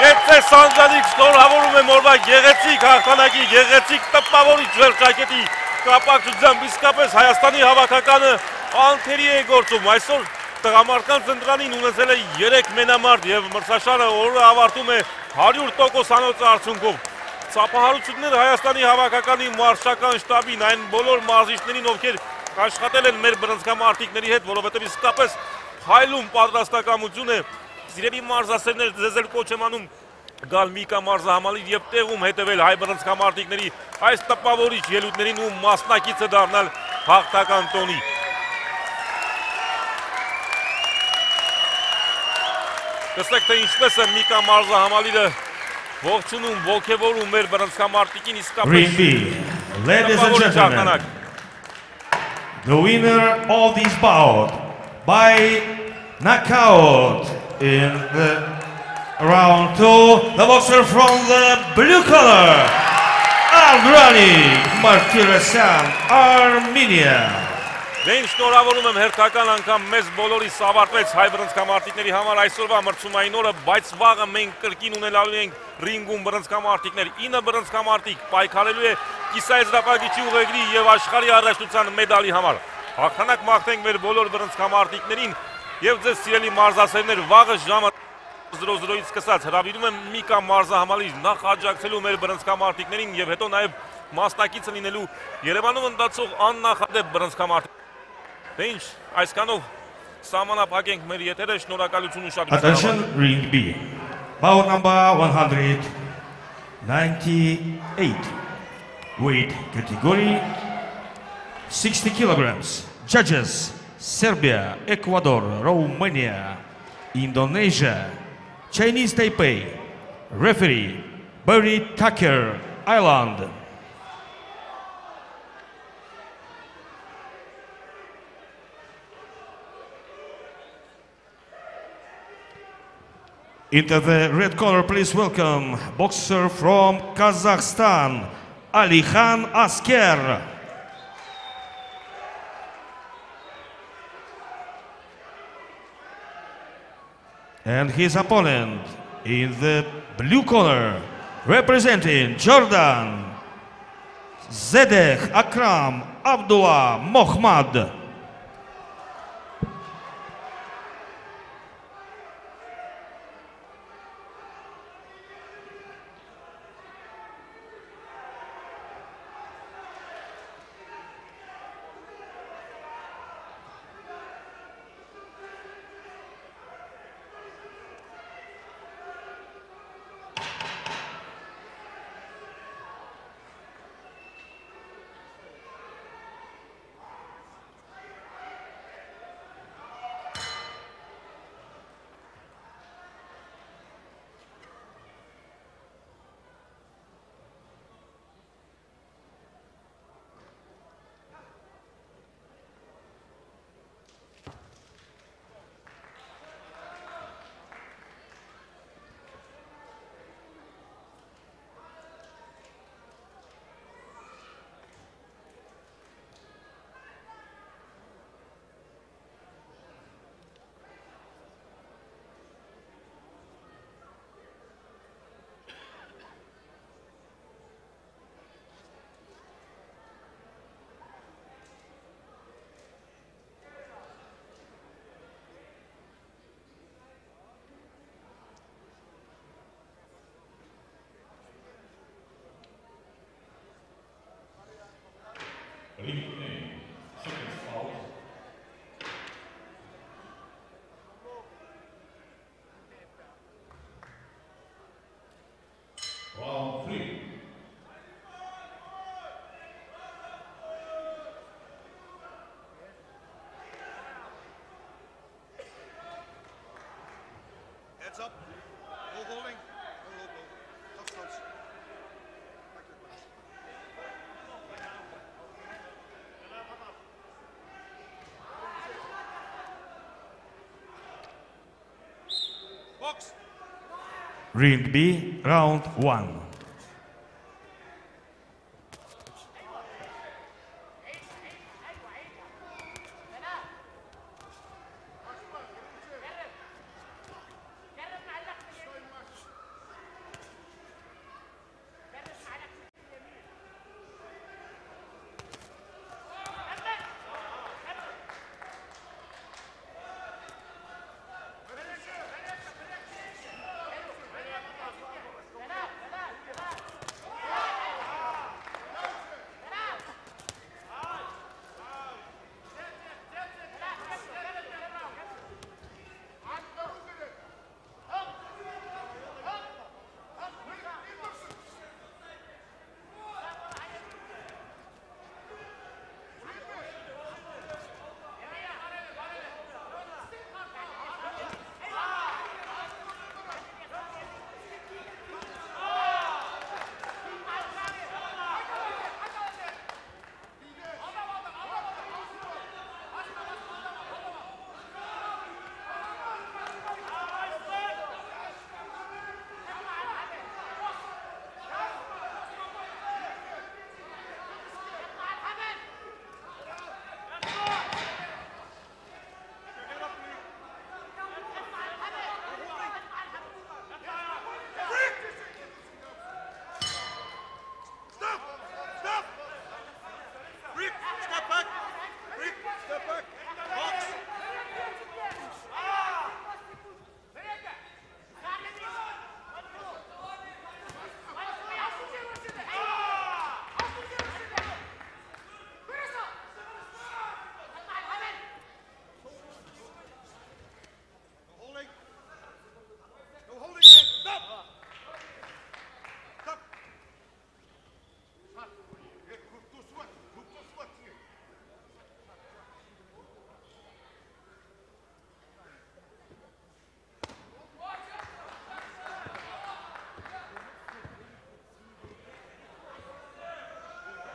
Կեցես Անդրանիկ շնորհավորում եմ օրվա գեղեցիկ հաղթանակի, գեղեցիկ տպավորիչ վերջակետի կապակցությամբ իսկապես Հայաստանի հավաքականը անթերի է գործում։ Այսօր տղամարդկանց ընտրանին ունեցել է 3 մենամարտ եւ մրցաշարը օրը ավարտում է 100% անոց արդյունքով։ Սապահարությունները Հայաստանի հավաքականի մարշական շտաբին, այն բոլոր մարզիչներին, ովքեր աշխատել են մեր բռնցքամարտիկների հետ, որովհետեւ իսկապես հայլում պատրաստակամություն է։ Սիրելի մարզասերներ, ձեզ էլ կոչ եմ անում գալ Միկա մարզահամալիր եւ տեղում հետեւել հայ բռնցքամարտիկների այս տպավորիչ ելույթներին ու մասնակիցը դառնալ հաղթական տոնի։ Տեսեք թե ինչպես է Միկա մարզահամալիրը ողջունում, ողջևորում մեր բռնցքամարտիկին իսկապես gentlemen, հաղթանակ։ the winner of this bout by knockout in the Round two, the boxer from the blue color, Aldrani Martirosyan, Armenia. Ինչ շնորհավորում եմ հերթական անգամ մեզ բոլորիս ավարտվեց հայ բռնցքամարտիկների համար այսօրվա մրցումային օրը, բայց վաղը մենք կրկին ունենալու ենք ռինգում բռնցքամարտիկներ 9 բռնցքամարտիկ պայքարելու է կիսաեզրափակիչի ուղեգրի եւ աշխարհի առաջնության մեդալի համար։ Հաղթանակ մաղթենք մեր բոլոր բռնցքամարտիկներին եւ ձեզ սիրելի մարզասերներ վաղը ժամը 0-0-ից սկսած հրավիրում եմ մի կամ մարզահամալիր նախ աջակցելու մեր բռնցքամարտիկներին եւ հետո նաեւ մասնակիցը լինելու Երևանում ընթացող աննախադեպ բռնցքամարտիկ Դե ինչ, այսքանով սահմանափակենք մեր եթերը, շնորհակալություն ուշադրության Attention, համար։ ring B. Bout number 198. Weight category 60 kilograms. Judges Serbia, Ecuador, Romania, Indonesia, Chinese Taipei. Referee Barry Tucker, Ireland. Into the red corner, please welcome boxer from Kazakhstan, Alikhan Asker. And his opponent in the blue corner, representing Jordan, Zedek Akram Abdullah Mohammad. Heads up. No holding. No low blow. Tough. Box. Ring B, round one.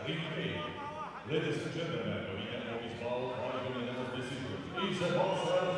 Ladies and gentlemen, we have this ball on the United States. It's a ball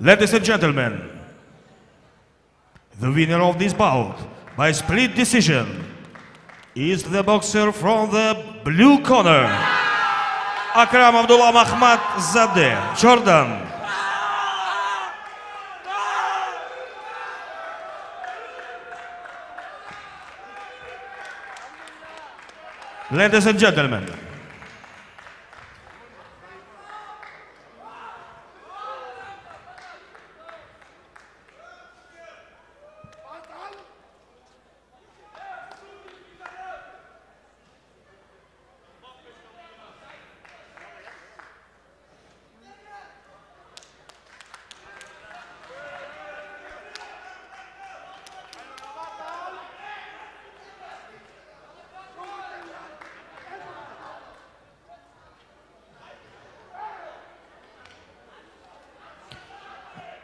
Ladies and gentlemen, the winner of this bout by split decision is the boxer from the blue corner, Akram Abdullah Mahmad Zadeh, Jordan. Ladies and gentlemen,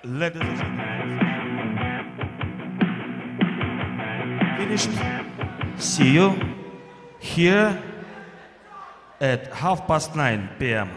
Gentlemen. Finished. See you here at half past nine p.m.